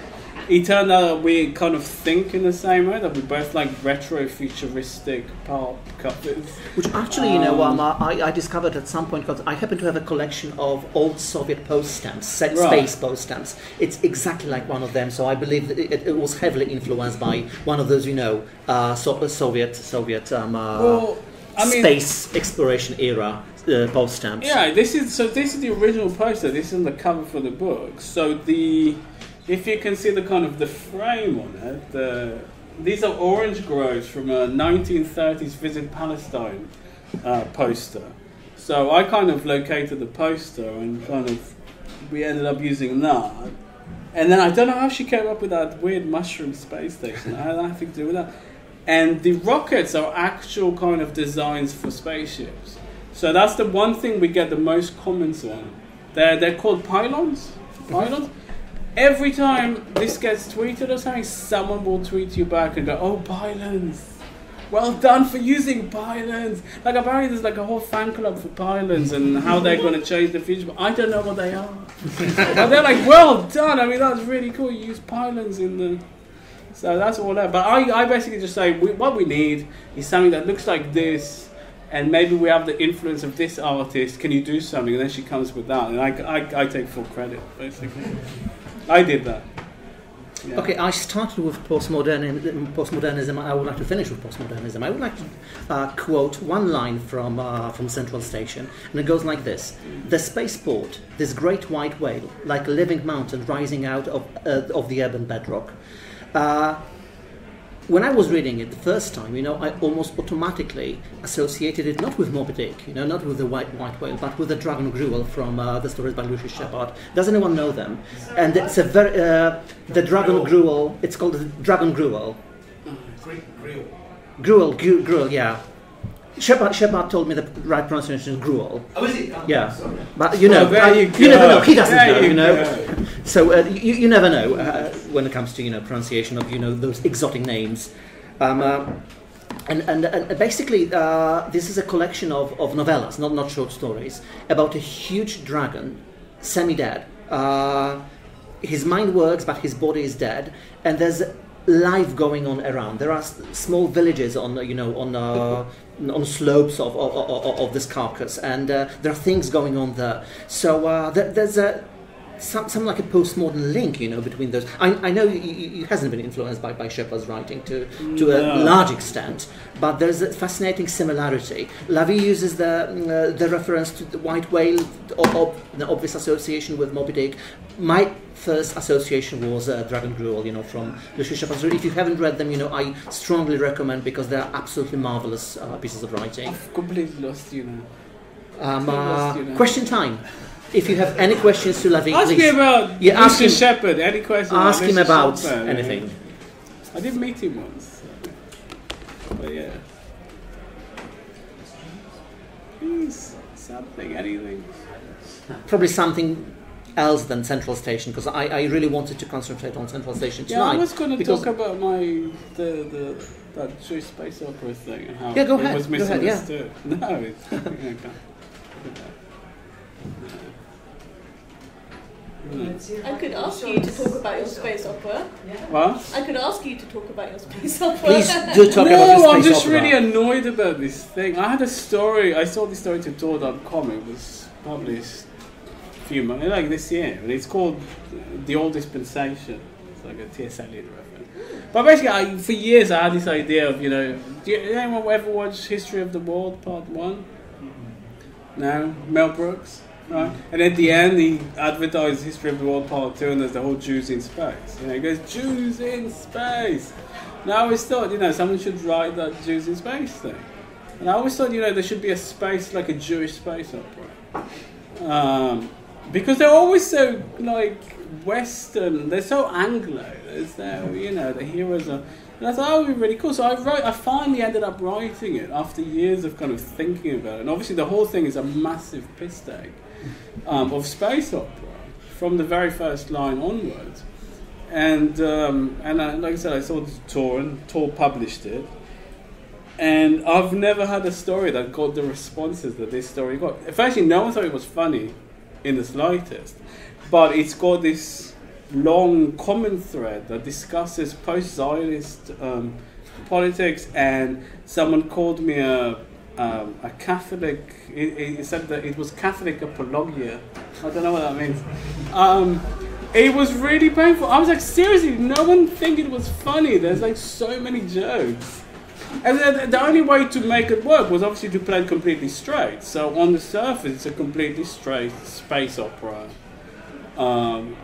it turned out that we kind of think in the same way that we both like retro futuristic pop covers. Which actually, you know, Um, um, I, I discovered at some point because I happen to have a collection of old Soviet post stamps, set Right. space post stamps. It's exactly like one of them, so I believe that it, it was heavily influenced by one of those, you know, uh, so, Soviet Soviet um, uh, Well, I mean, space exploration era uh, post stamps. yeah, this is so. This is the original poster. This is the cover for the book. So the if you can see the kind of the frame on it, the these are orange groves from a 1930s Visit Palestine uh, poster. So I kind of located the poster and kind of we ended up using that. And then I don't know how she came up with that weird mushroom space station. I had nothing to do with that. And the rockets are actual kind of designs for spaceships. So that's the one thing we get the most comments on. They're, they're called pylons. Pylons. Every time this gets tweeted or something, someone will tweet you back and go, "Oh, pylons! Well done for using pylons." Like apparently there's like a whole fan club for pylons and how they're going to change the future. But I don't know what they are. (laughs) but they're like, "Well done! I mean, that's really cool. You use pylons in the." So that's all that. But I, I basically just say we, what we need is something that looks like this, and maybe we have the influence of this artist. Can you do something? And then she comes with that, and I, I, I take full credit basically. I did that. Yeah. Okay, I started with postmodernism. Postmodernism. I would like to finish with postmodernism. I would like to uh, quote one line from uh, from Central Station, and it goes like this: "The spaceport, this great white whale, like a living mountain rising out of uh, of the urban bedrock." When I was reading it the first time, you know, I almost automatically associated it not with Moby Dick, you know, not with the white white whale, but with the Dragon Gruel from uh, the stories by Lucius Shepard. Does anyone know them? And it's a very uh, the Dragon Gruel. It's called the Dragon Gruel. Greek grill. Gruel, Gruel, yeah. Shepard, Shepard told me the right pronunciation is Gruel. Oh, is it? Oh, Yeah. Sorry. But you know, Oh, there I- you you never know. He doesn't There know, you you know. go. So uh, you, you never know uh, when it comes to you know pronunciation of you know those exotic names. Um, uh, and, and, and basically, uh, this is a collection of, of novellas, not, not short stories, about a huge dragon, semi-dead. Uh, his mind works, but his body is dead, and there's life going on around. There are s- small villages on, uh, you know, on uh, on slopes of, of, of, of this carcass, and uh, there are things going on there. So uh, there, there's a some, some like a postmodern link, you know, between those. I, I know he hasn't been influenced by, by Shepard's writing to, to a large extent, but there's a fascinating similarity. Lavie uses the, uh, the reference to the white whale, or, or the obvious association with Moby Dick. My first association was uh, Dragon Gruel, you know, from Lucius Shepard. So if you haven't read them, you know, I strongly recommend because they're absolutely marvelous uh, pieces of writing. I've completely lost you now. Um, I lost you now. question time. If you have any questions to Lavie, Ask please. me about Yeah, ask Mr. him- Shepard. Any questions? Ask him about Shepard, anything. I did meet him once. But yeah. Please, something, anything. Probably something else than Central Station because I, I really wanted to concentrate on Central Station tonight. Yeah, tonight. I was going to talk about my the the that Jewish space opera thing and how Yeah, go it ahead, was go ahead, yeah. misunderstood. (laughs) No, it's, okay. Mm. I could ask you to talk about your space opera. What? I could ask you to talk about your space (laughs) opera. Please do talk no, about your space opera. No, I'm just opera. really annoyed about this thing. I had a story. I saw this story to Tor.com. It was published a few months, like this year, and it's called "The Old Dispensation." It's like a T.S. Eliot reference. But basically, I, for years I had this idea of, you know, do you, anyone ever watch History of the World Part One? No, Mel Brooks. Right. And at the end, he advertised History of the World Part 2, and there's the whole Jews in space. You know, he goes, Jews in space! And I always thought, you know, someone should write that Jews in space thing. And I always thought, you know, there should be a space, like a Jewish space opera. Um, because they're always so, like, Western, they're so Anglo. There's no, you know, the heroes are. And I thought that would be really cool. So I wrote, I finally ended up writing it after years of kind of thinking about it. And obviously, the whole thing is a massive piss take um, of space opera from the very first line onwards. And um, and I, like I said, I saw Tor and Tor published it. And I've never had a story that got the responses that this story got. Actually, no one thought it was funny in the slightest. But it's got this long common thread that discusses post Zionist um, politics, and someone called me a, um, a Catholic. He, he said that it was Catholic apologia. I don't know what that means. Um, it was really painful. I was like, seriously, no one think it was funny. There's like so many jokes. And the, the only way to make it work was obviously to play it completely straight. So on the surface, it's a completely straight space opera. Um,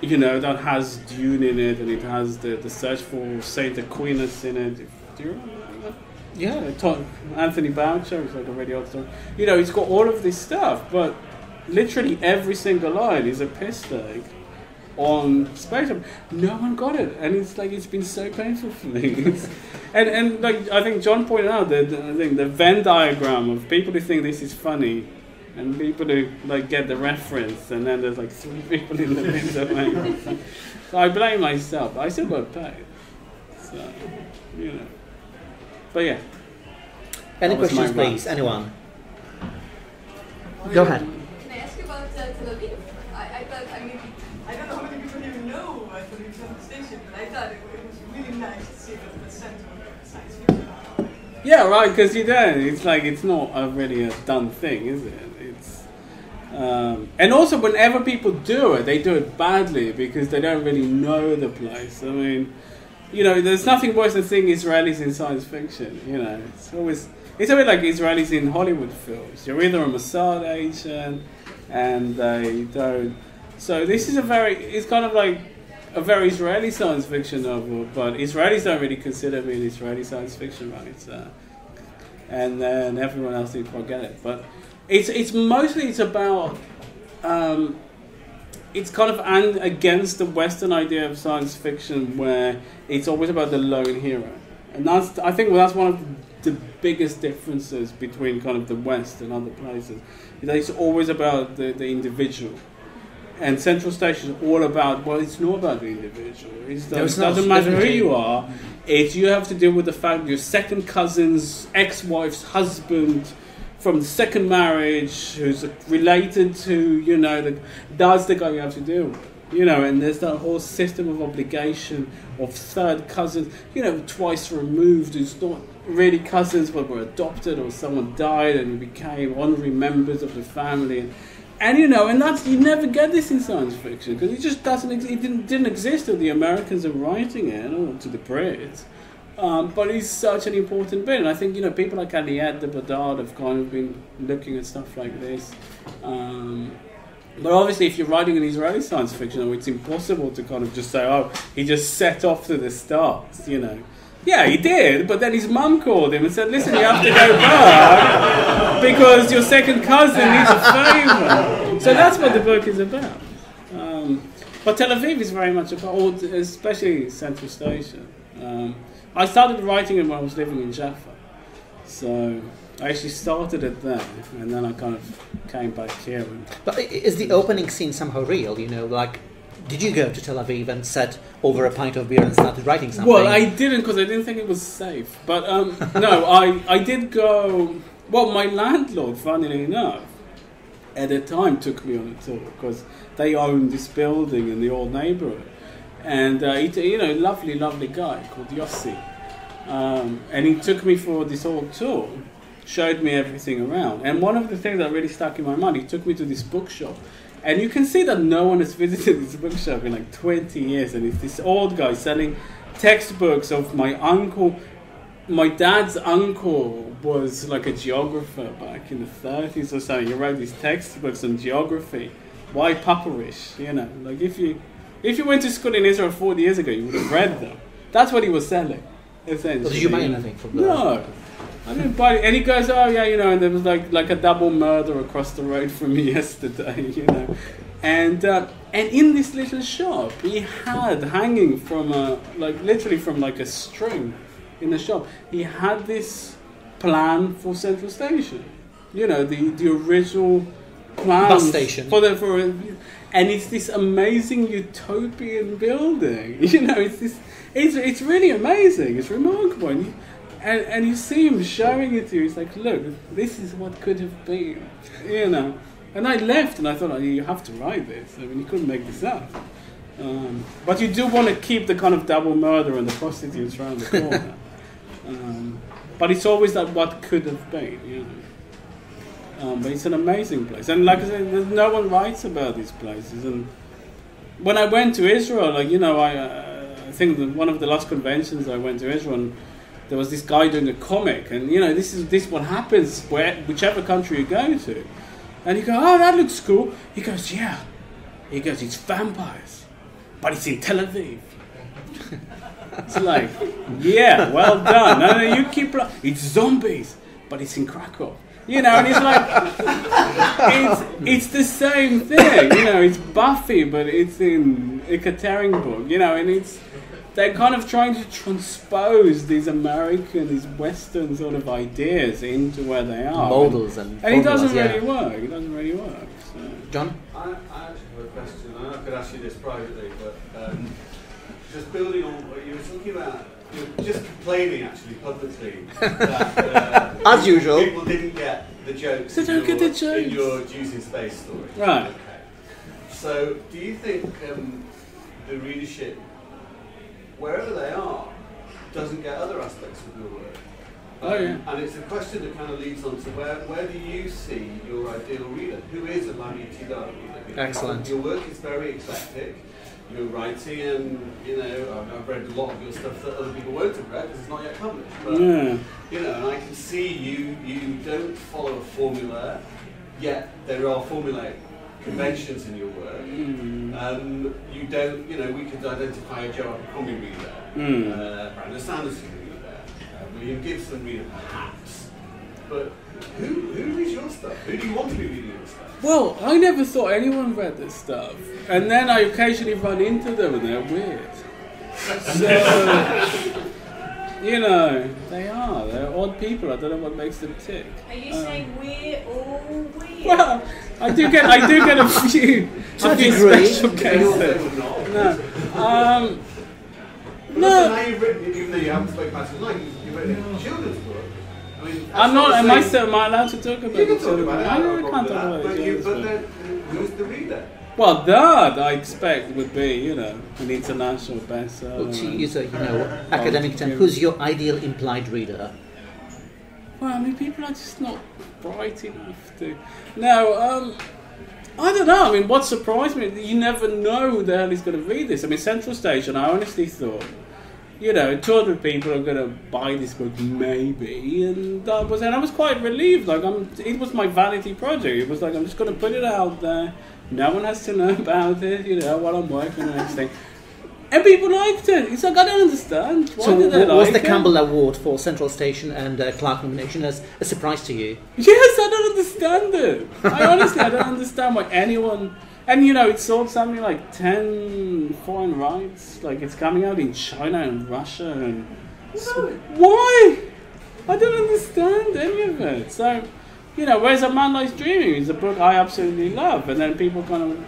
you know, that has Dune in it, and it has the, the search for Saint Aquinas in it. Do you remember that? Yeah. Uh, Tom, Anthony Boucher is like a old story. You know, he's got all of this stuff, but literally every single line is a piss take on space opera. No one got it, and it's like it's been so painful for me. And and like I think John pointed out that I think the Venn diagram of people who think this is funny. And people who like get the reference, and then there's like three (laughs) people in the middle. so I blame myself. I still got paid, so you know. But yeah, Any questions, my please? Anyone? Go ahead. Can I ask you about uh, Tel Aviv? I, I thought, I mean, I don't know how many people even know Aviv Central Station, but I thought it, it was really nice to see that the center of science fiction. Yeah, right. Because you don't. It's like it's not really a done thing, is it? It's um, and also whenever people do it, they do it badly because they don't really know the place. I mean, you know, there's nothing worse than seeing Israelis in science fiction. You know, it's always it's a bit like Israelis in Hollywood films. You're either a Mossad agent, and they don't. So this is a very. It's kind of like a very Israeli science fiction novel, but Israelis don't really consider me an Israeli science fiction writer, and then everyone else didn't quite get it. But it's it's mostly it's about um, it's kind of an, against the Western idea of science fiction, where it's always about the lone hero, and that's I think that's one of the biggest differences between kind of the West and other places. It's always about the, the individual. And Central Station is all about, well, it's not about the individual. It's No, it it's doesn't matter who you are. It's you have to deal with the fact your second cousin's ex-wife's husband from the second marriage, who's related to, you know, the, that's the guy you have to deal with. You know, and there's that whole system of obligation of third cousins, you know, twice removed, who's not really cousins but were adopted or someone died and became honorary members of the family. And, and you know, and that's you never get this in science fiction because it just doesn't. ex- It didn't, didn't exist till the Americans are writing it or to the Brits. Um, but it's such an important bit, and I think you know people like Aliette de Bodard have kind of been looking at stuff like this. Um, but obviously, if you're writing an Israeli science fiction, it's impossible to kind of just say, "Oh, he just set off to the stars," you know. Yeah, he did, but then his mum called him and said, "Listen, you have to go back because your second cousin needs a favour." So that's what the book is about. Um, but Tel Aviv is very much about, especially Central Station. Um, I started writing it when I was living in Jaffa, so I actually started it there, and then I kind of came back here. But is the opening scene somehow real? You know, like, did you go to Tel Aviv and sat over a pint of beer and started writing something? Well, I didn't because I didn't think it was safe. But um, no, (laughs) I, I did go. well, my landlord, funnily enough, at the time took me on a tour because they owned this building in the old neighborhood. And uh, he, you know, lovely, lovely guy called Yossi. Um, and he took me for this whole tour, showed me everything around. And one of the things that really stuck in my mind, he took me to this bookshop. And you can see that no one has visited this bookshop in like 20 years. And it's this old guy selling textbooks of my uncle. My dad's uncle was like a geographer back in the 30s or so. He wrote these textbooks on geography. Why Paperish? You know, like if you if you went to school in Israel 40 years ago, you would have read them. That's what he was selling. Essentially. Did you buy anything from that? No. I didn't buy it. And he goes, oh yeah, you know, and there was like like a double murder across the road from me (laughs) yesterday, you know. And uh, and in this little shop, he had hanging from a like literally from like a string in the shop. He had this plan for Central Station. You know, the the original plan Bus station. for the for. And it's this amazing utopian building. (laughs) You know, it's this. It's it's really amazing. It's remarkable. And you, and, and you see him showing it to you. He's like, look, this is what could have been, you know. And I left, and I thought, oh, you have to write this. I mean, you couldn't make this up. Um, but you do want to keep the kind of double murder and the prostitutes around the corner. (laughs) um, but it's always that what could have been, you know. Um, but it's an amazing place, and like I said, there's no one writes about these places. And when I went to Israel, like you know, I, uh, I think that one of the last conventions I went to Israel. There was this guy doing a comic, and you know, this is this what happens where whichever country you go to. And you go, oh, that looks cool. He goes, yeah. He goes, it's vampires, but it's in Tel Aviv. it's like, yeah, well done. And then you keep, it's zombies, but it's in Krakow. You know, and it's like, it's, it's the same thing. You know, it's Buffy, but it's in Ekaterinburg. You know, and it's they're kind of trying to transpose these American, these Western sort of ideas into where they are. Models and And it doesn't yeah. really work. It doesn't really work. So. John? I, I actually have a question. I could ask you this privately, but um, just building on what you were talking about, you were just complaining actually publicly that uh, (laughs) As usual. people didn't get the jokes. They don't get your- the jokes. in your Jews in Space story. Right. Okay. So, do you think um, the readership, wherever they are, doesn't get other aspects of your work? Oh, yeah. Um, And it's a question that kind of leads on to where, where do you see your ideal reader? Who is a Lavie Tidhar reader? Excellent. Your work is very eclectic. You're writing, and you know, I've, I've read a lot of your stuff that other people won't have read because it's not yet published. But Yeah. you know, and I can see you you don't follow a formula, yet there are formulaic conventions in your work. Mm. Um, you don't, you know, we could identify a Joe Abercrombie reader, Mm. uh, Brandon Sanderson reader, uh, William Gibson reader, perhaps. But who, who reads your stuff? Who do you want to be reading your stuff? Well, I never thought anyone read this stuff. And then I occasionally run into them and they're weird. (laughs) So, you know, they are. They're odd people. I don't know what makes them tick. Are you Um, saying we're all weird? Well, I do get, I do get a few, To a a few special cases. No, um, But No. also now you've written, even though you haven't spoken about it tonight, you've, you've written a children's book. I mean, I'm not. Am I still? Am I allowed to talk about You can it? talk about it. I, I I don't can't talk about But, it. you, yeah, but it's then, who's the reader? Well, that I expect would be, you know, an international bestseller. Well, to use a you know academic term, who's your ideal implied reader? Well, I mean, people are just not bright enough to. No, um, I don't know. I mean, what surprised me, you never know who the hell is going to read this. I mean, Central Station, I honestly thought, you know, 200 people are going to buy this book, maybe. And that was, and I was quite relieved. Like, I'm, it was my vanity project. It was like, I'm just going to put it out there. No one has to know about it, you know, while I'm working on everything. And people liked it. It's like, I don't understand. Why so, did they wa- was like the it? Campbell Award for Central Station and uh, Clarke nomination as a surprise to you? Yes, I don't understand it. I honestly, I don't understand why anyone. And you know, it sold something like ten foreign rights. Like it's coming out in China and Russia and. So, why? I don't understand any of it. So, you know, where's A Man Lies Dreaming is a book I absolutely love, and then people kind of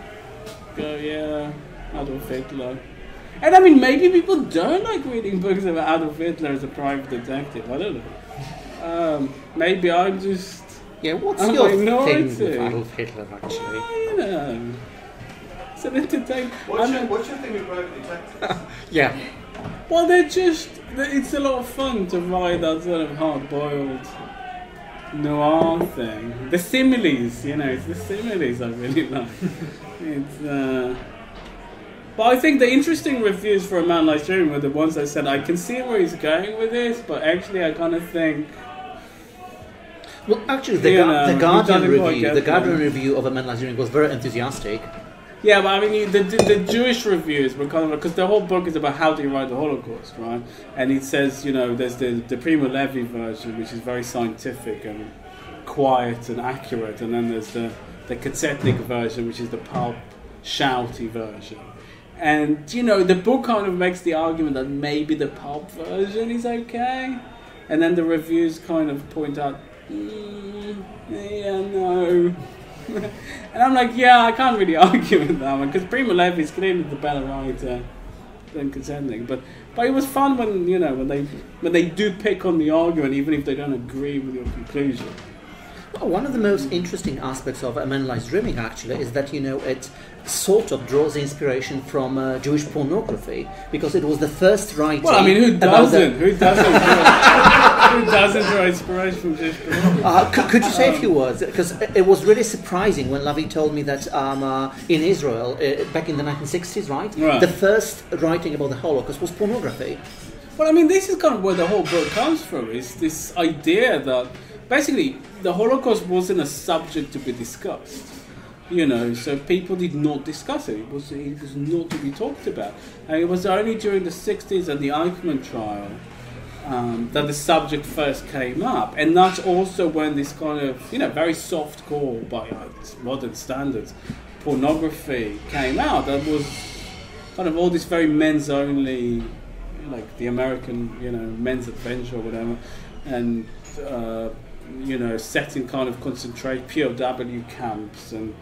go, yeah, Adolf Hitler. And I mean, maybe people don't like reading books about Adolf Hitler as a private detective. I don't know. Um, maybe I'm just, Yeah, what's I'm your minority. thing with Adolf Hitler, actually? you know, it's an entertainment. What's your, what's your thing with private detectives? (laughs) Yeah. Well, they're just. It's a lot of fun to write that sort of hard boiled noir thing. The similes, you know, it's the similes I really (laughs) like. it's. Uh, but I think the interesting reviews for A Man Lies Dreaming were the ones that said, I can see where he's going with this, but actually I kind of think. Well, actually, the, know, the Guardian review, the them. Guardian review of A Man Lies Dreaming was very enthusiastic. Yeah, but I mean, the, the, the Jewish reviews were kind of because the whole book is about how do you write the Holocaust, right? And it says, you know, there's the the Primo Levi version, which is very scientific and quiet and accurate, and then there's the the Ka-Tzetnik version, which is the pulp, shouty version. And you know, the book kind of makes the argument that maybe the pulp version is okay, and then the reviews kind of point out, mm, yeah, no. (laughs) and I'm like, yeah, I can't really (laughs) argue with that one because Primo Levi is clearly the better writer than Ka-Tzetnik. But but it was fun when you know when they when they do pick on the argument, even if they don't agree with your conclusion. Well, One of the most interesting aspects of A Dreaming, actually, is that you know it sort of draws inspiration from uh, Jewish pornography because it was the first writing. Well, I mean, who doesn't? Who doesn't? draw, who doesn't draw inspiration from Jewish pornography? Uh, could, could you say a few words? Because it was really surprising when Lavie told me that um, uh, in Israel, uh, back in the 1960s, right, Right. the first writing about the Holocaust was pornography. Well, I mean, this is kind of where the whole book comes from. Is this idea that basically the Holocaust wasn't a subject to be discussed. You know, so people did not discuss it. It was it was not to be talked about, and it was only during the '60s and the Eichmann trial um, that the subject first came up, and that's also when this kind of you know very soft core by uh, modern standards pornography came out. That was kind of all this very men's only, like the American you know men's adventure or whatever, and uh, you know set in kind of concentrate POW camps and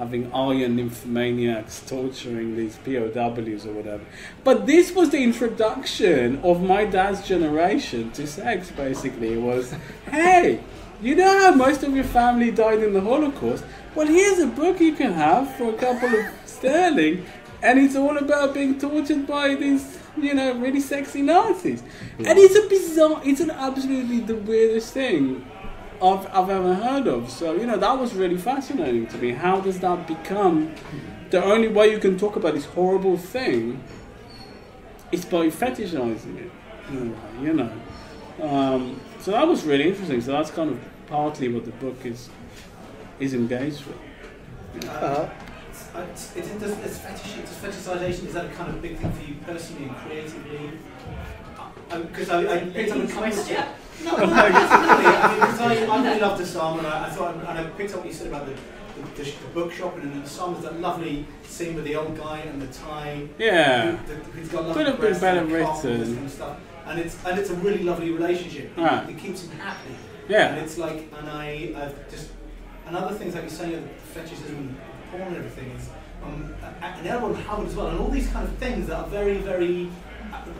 having iron nymphomaniacs torturing these POWs or whatever. But this was the introduction of my dad's generation to sex, basically. It was, hey, you know how most of your family died in the Holocaust? Well, here's a book you can have for a couple of sterling, and it's all about being tortured by these, you know, really sexy Nazis. And it's a bizarre, it's an absolutely the weirdest thing I've, I've ever heard of. So, you know, that was really fascinating to me. How does that become the only way you can talk about this horrible thing is by fetishizing it, way, you know? Um, so that was really interesting. So that's kind of partly what the book is is engaged with. Uh, It's, it's, it's, it's fetish, it's fetishization. Is that a kind of big thing for you personally and creatively? Because I, I picked up a couple of Yeah. No, (laughs) no, no, it's really, I mean, 'cause I, I really loved Osama, and I, I thought, and I picked up what you said about the, the, the, the bookshop, and the Osama there's that lovely scene with the old guy and the tie. Yeah. who- the- who's got lovely Could have been better and a and this written. kind of stuff. And it's and it's a really lovely relationship. Right. It keeps him happy. Yeah. And it's like, and I, I've just, and other things like you're saying, of fetishism and porn and everything is, um, a- and L. Ron Howard as well, and all these kind of things that are very, very,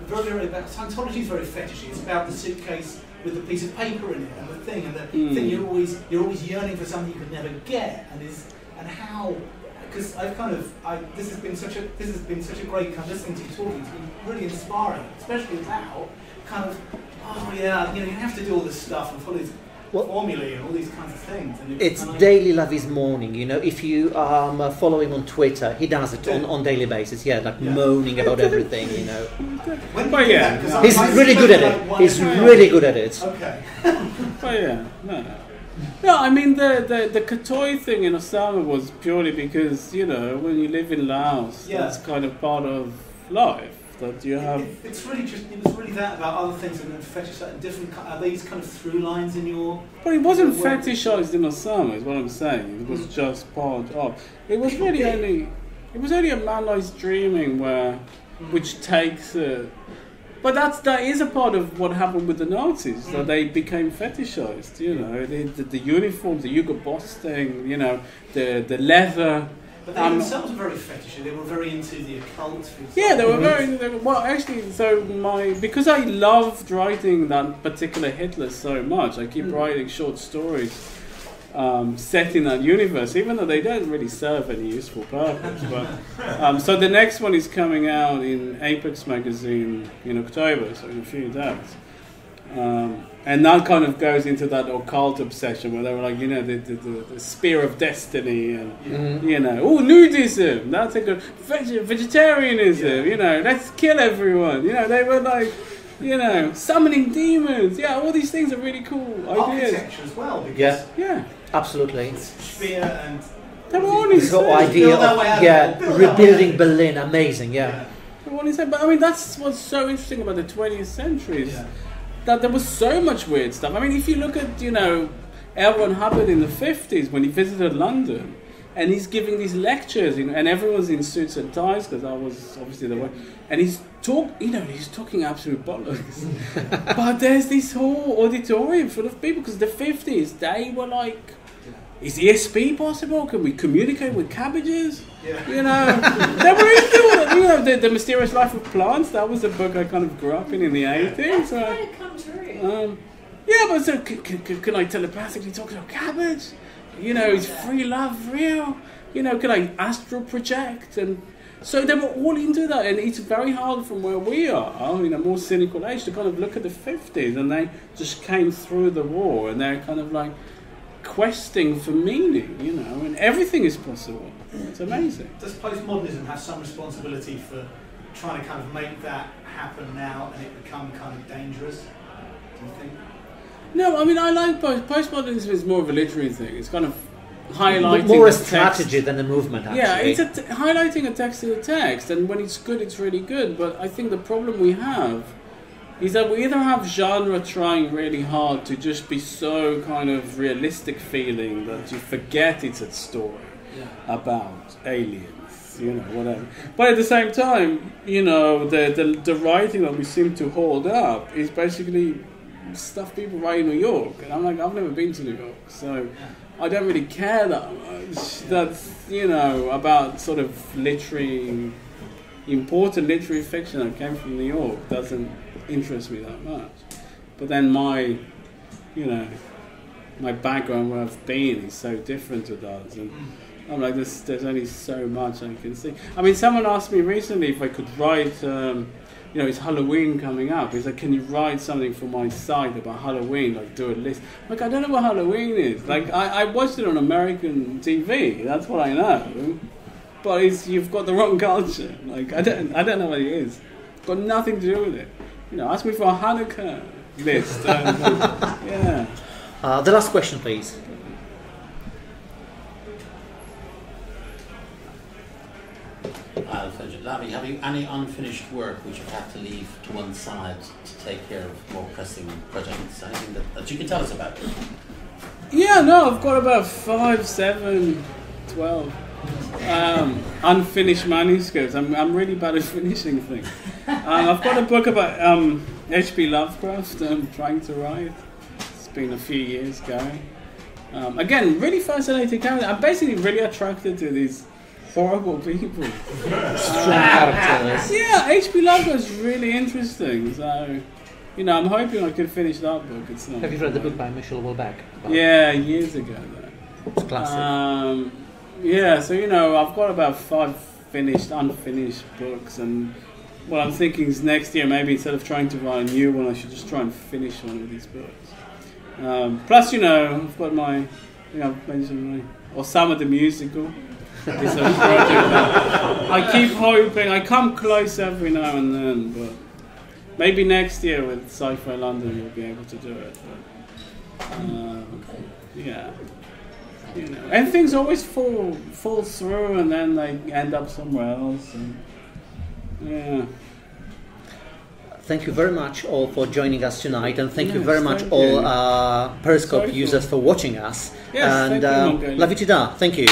very, very, about, Scientology is very fetishy. It's about the suitcase with the piece of paper in it and the thing, and the Mm. thing you're always, you're always yearning for something you could never get, and is, and how, because I've kind of, I, this has been such a, this has been such a great kind of listening to you talking. It's been really inspiring, especially now, kind of, oh yeah, you know, you have to do all this stuff and follow these Well- formulae and all these kinds of things. And It's and I- daily Lavie's morning, you know. If you um, uh, follow him on Twitter, he does it on, on daily basis. Yeah, like Yeah. moaning about (laughs) everything, you know. When But yeah, that, 'cause no. He's really good at it. like He's really good at it. Okay. But (laughs) yeah, no. No, I mean the the the Katoi thing in Osama was purely because you know when you live in Laos, Yeah. that's kind of part of life that you have. It, it's really just it was really that about other things and then fetish and different are these kind of through lines in your But it wasn't fetishized in Osama, is what I'm saying. It was Mm. just part of. It was really only. It was only a man lies dreaming where, which takes it. But that's that is a part of what happened with the Nazis that Mm. they became fetishized. You know, the, the, the uniforms, the Hugo Boss thing. You know, the the leather. But they Um, themselves were very fetishy. They were very into the occult. Yeah, they were very. They were, well, actually, so my because I loved writing that particular Hitler so much, I keep Mm. writing short stories um, set in that universe, even though they don't really serve any useful purpose. but (laughs) um, so the next one is coming out in Apex magazine in October, so in a few days. Um, and that kind of goes into that occult obsession where they were like, you know, the, the, the, the spear of destiny and Mhm. you know, oh, nudism, that's a good, veg- vegetarianism, Yeah. you know, let's kill everyone. You know, they were like, you know, summoning demons. Yeah, all these things are really cool ideas. Architecture as well, because Yeah. Yeah, Absolutely. Spear and they were all This whole idea Build way of of yeah. Build rebuilding. Berlin, amazing. Yeah. They were all insane. But I mean, that's what's so interesting about the 20th century Yeah. That there was so much weird stuff. I mean, if you look at, you know, L. Hubbard in the 50s when he visited London, and he's giving these lectures, you know, and everyone's in suits and ties because I was obviously the one, and he's talk, you know, he's talking absolute bollocks. (laughs) but there's this whole auditorium full of people because the 50s they were like, is ESP possible? Can we communicate with cabbages? Yeah. You know, they were into it. You know, the, the Mysterious Life of Plants. That was a book I kind of grew up in in the 80s. So, um, yeah, but so can, can, can I telepathically talk to a cabbage? You know, is free love real? You know, can I astral project? And so they were all into that, and it's very hard from where we are, in a more cynical age, to kind of look at the 50s, and they just came through the war, and they're kind of like questing for meaning, you know, and everything is possible. It's amazing. Does postmodernism have some responsibility for trying to kind of make that happen now and it become kind of dangerous? Do you think? No, I mean, I like post postmodernism is more of a literary thing. It's kind of highlighting More a the text. strategy than a movement. Actually. Yeah, it's a t- highlighting a text in a text, and when it's good, it's really good. But I think the problem we have is that we either have genre trying really hard to just be so kind of realistic feeling that you forget it's a story about aliens, you know, whatever. But at the same time, you know, the, the, the writing that we seem to hold up is basically stuff people write in New York. And I'm like, I've never been to New York, so I don't really care that much. That's, you know, about sort of literary, important literary fiction that came from New York doesn't interest me that much. But then my, you know, my background where I've been is so different to that. And I'm like, there's, there's only so much I can see. I mean, someone asked me recently if I could write, um, you know, it's Halloween coming up. He's like, can you write something for my site about Halloween? Like, do a list. Like, I don't know what Halloween is. Like, I, I watched it on American TV. That's what I know. But it's, you've got the wrong culture. Like, I don't, I don't know what it is. Got nothing to do with it. You know, ask me for a Hanukkah list. and, (laughs) yeah. Uh, the last question, please. Lavie, have you any unfinished work which you have to leave to one side to take care of more pressing projects? Anything that, that you can tell us about? Yeah, no, I've got about five, seven, twelve um, unfinished manuscripts. I'm, I'm really bad at (laughs) finishing things. Um, I've got a book about um, H.P. Lovecraft I'm trying to write. It's been a few years going. Um, again, really fascinating character. I'm basically really attracted to these horrible people. (laughs) Strong characters. Yeah, H.P. Lovecraft's really interesting. So, you know, I'm hoping I can finish that book. It's not. Have you read the book by Michel Houellebecq? Yeah, years ago. Though. It's a classic. Um, yeah, so you know, I've got about five finished, unfinished books, and what I'm thinking is next year, maybe instead of trying to write a new one, I should just try and finish one of these books. Um, plus, you know, I've got my, you know, I've mentioned my Osama the musical. It's a project I keep hoping. I come close every now and then, but maybe next year with Sci-Fi London we'll be able to do it. But, um, yeah you know, and things always fall fall through, and then they end up somewhere else. And, yeah, Thank you very much all for joining us tonight, and thank you very much thank all uh, Periscope Sorry users for watching us. Yes, and thank you, uh, Mongolia. love you to da. Thank you.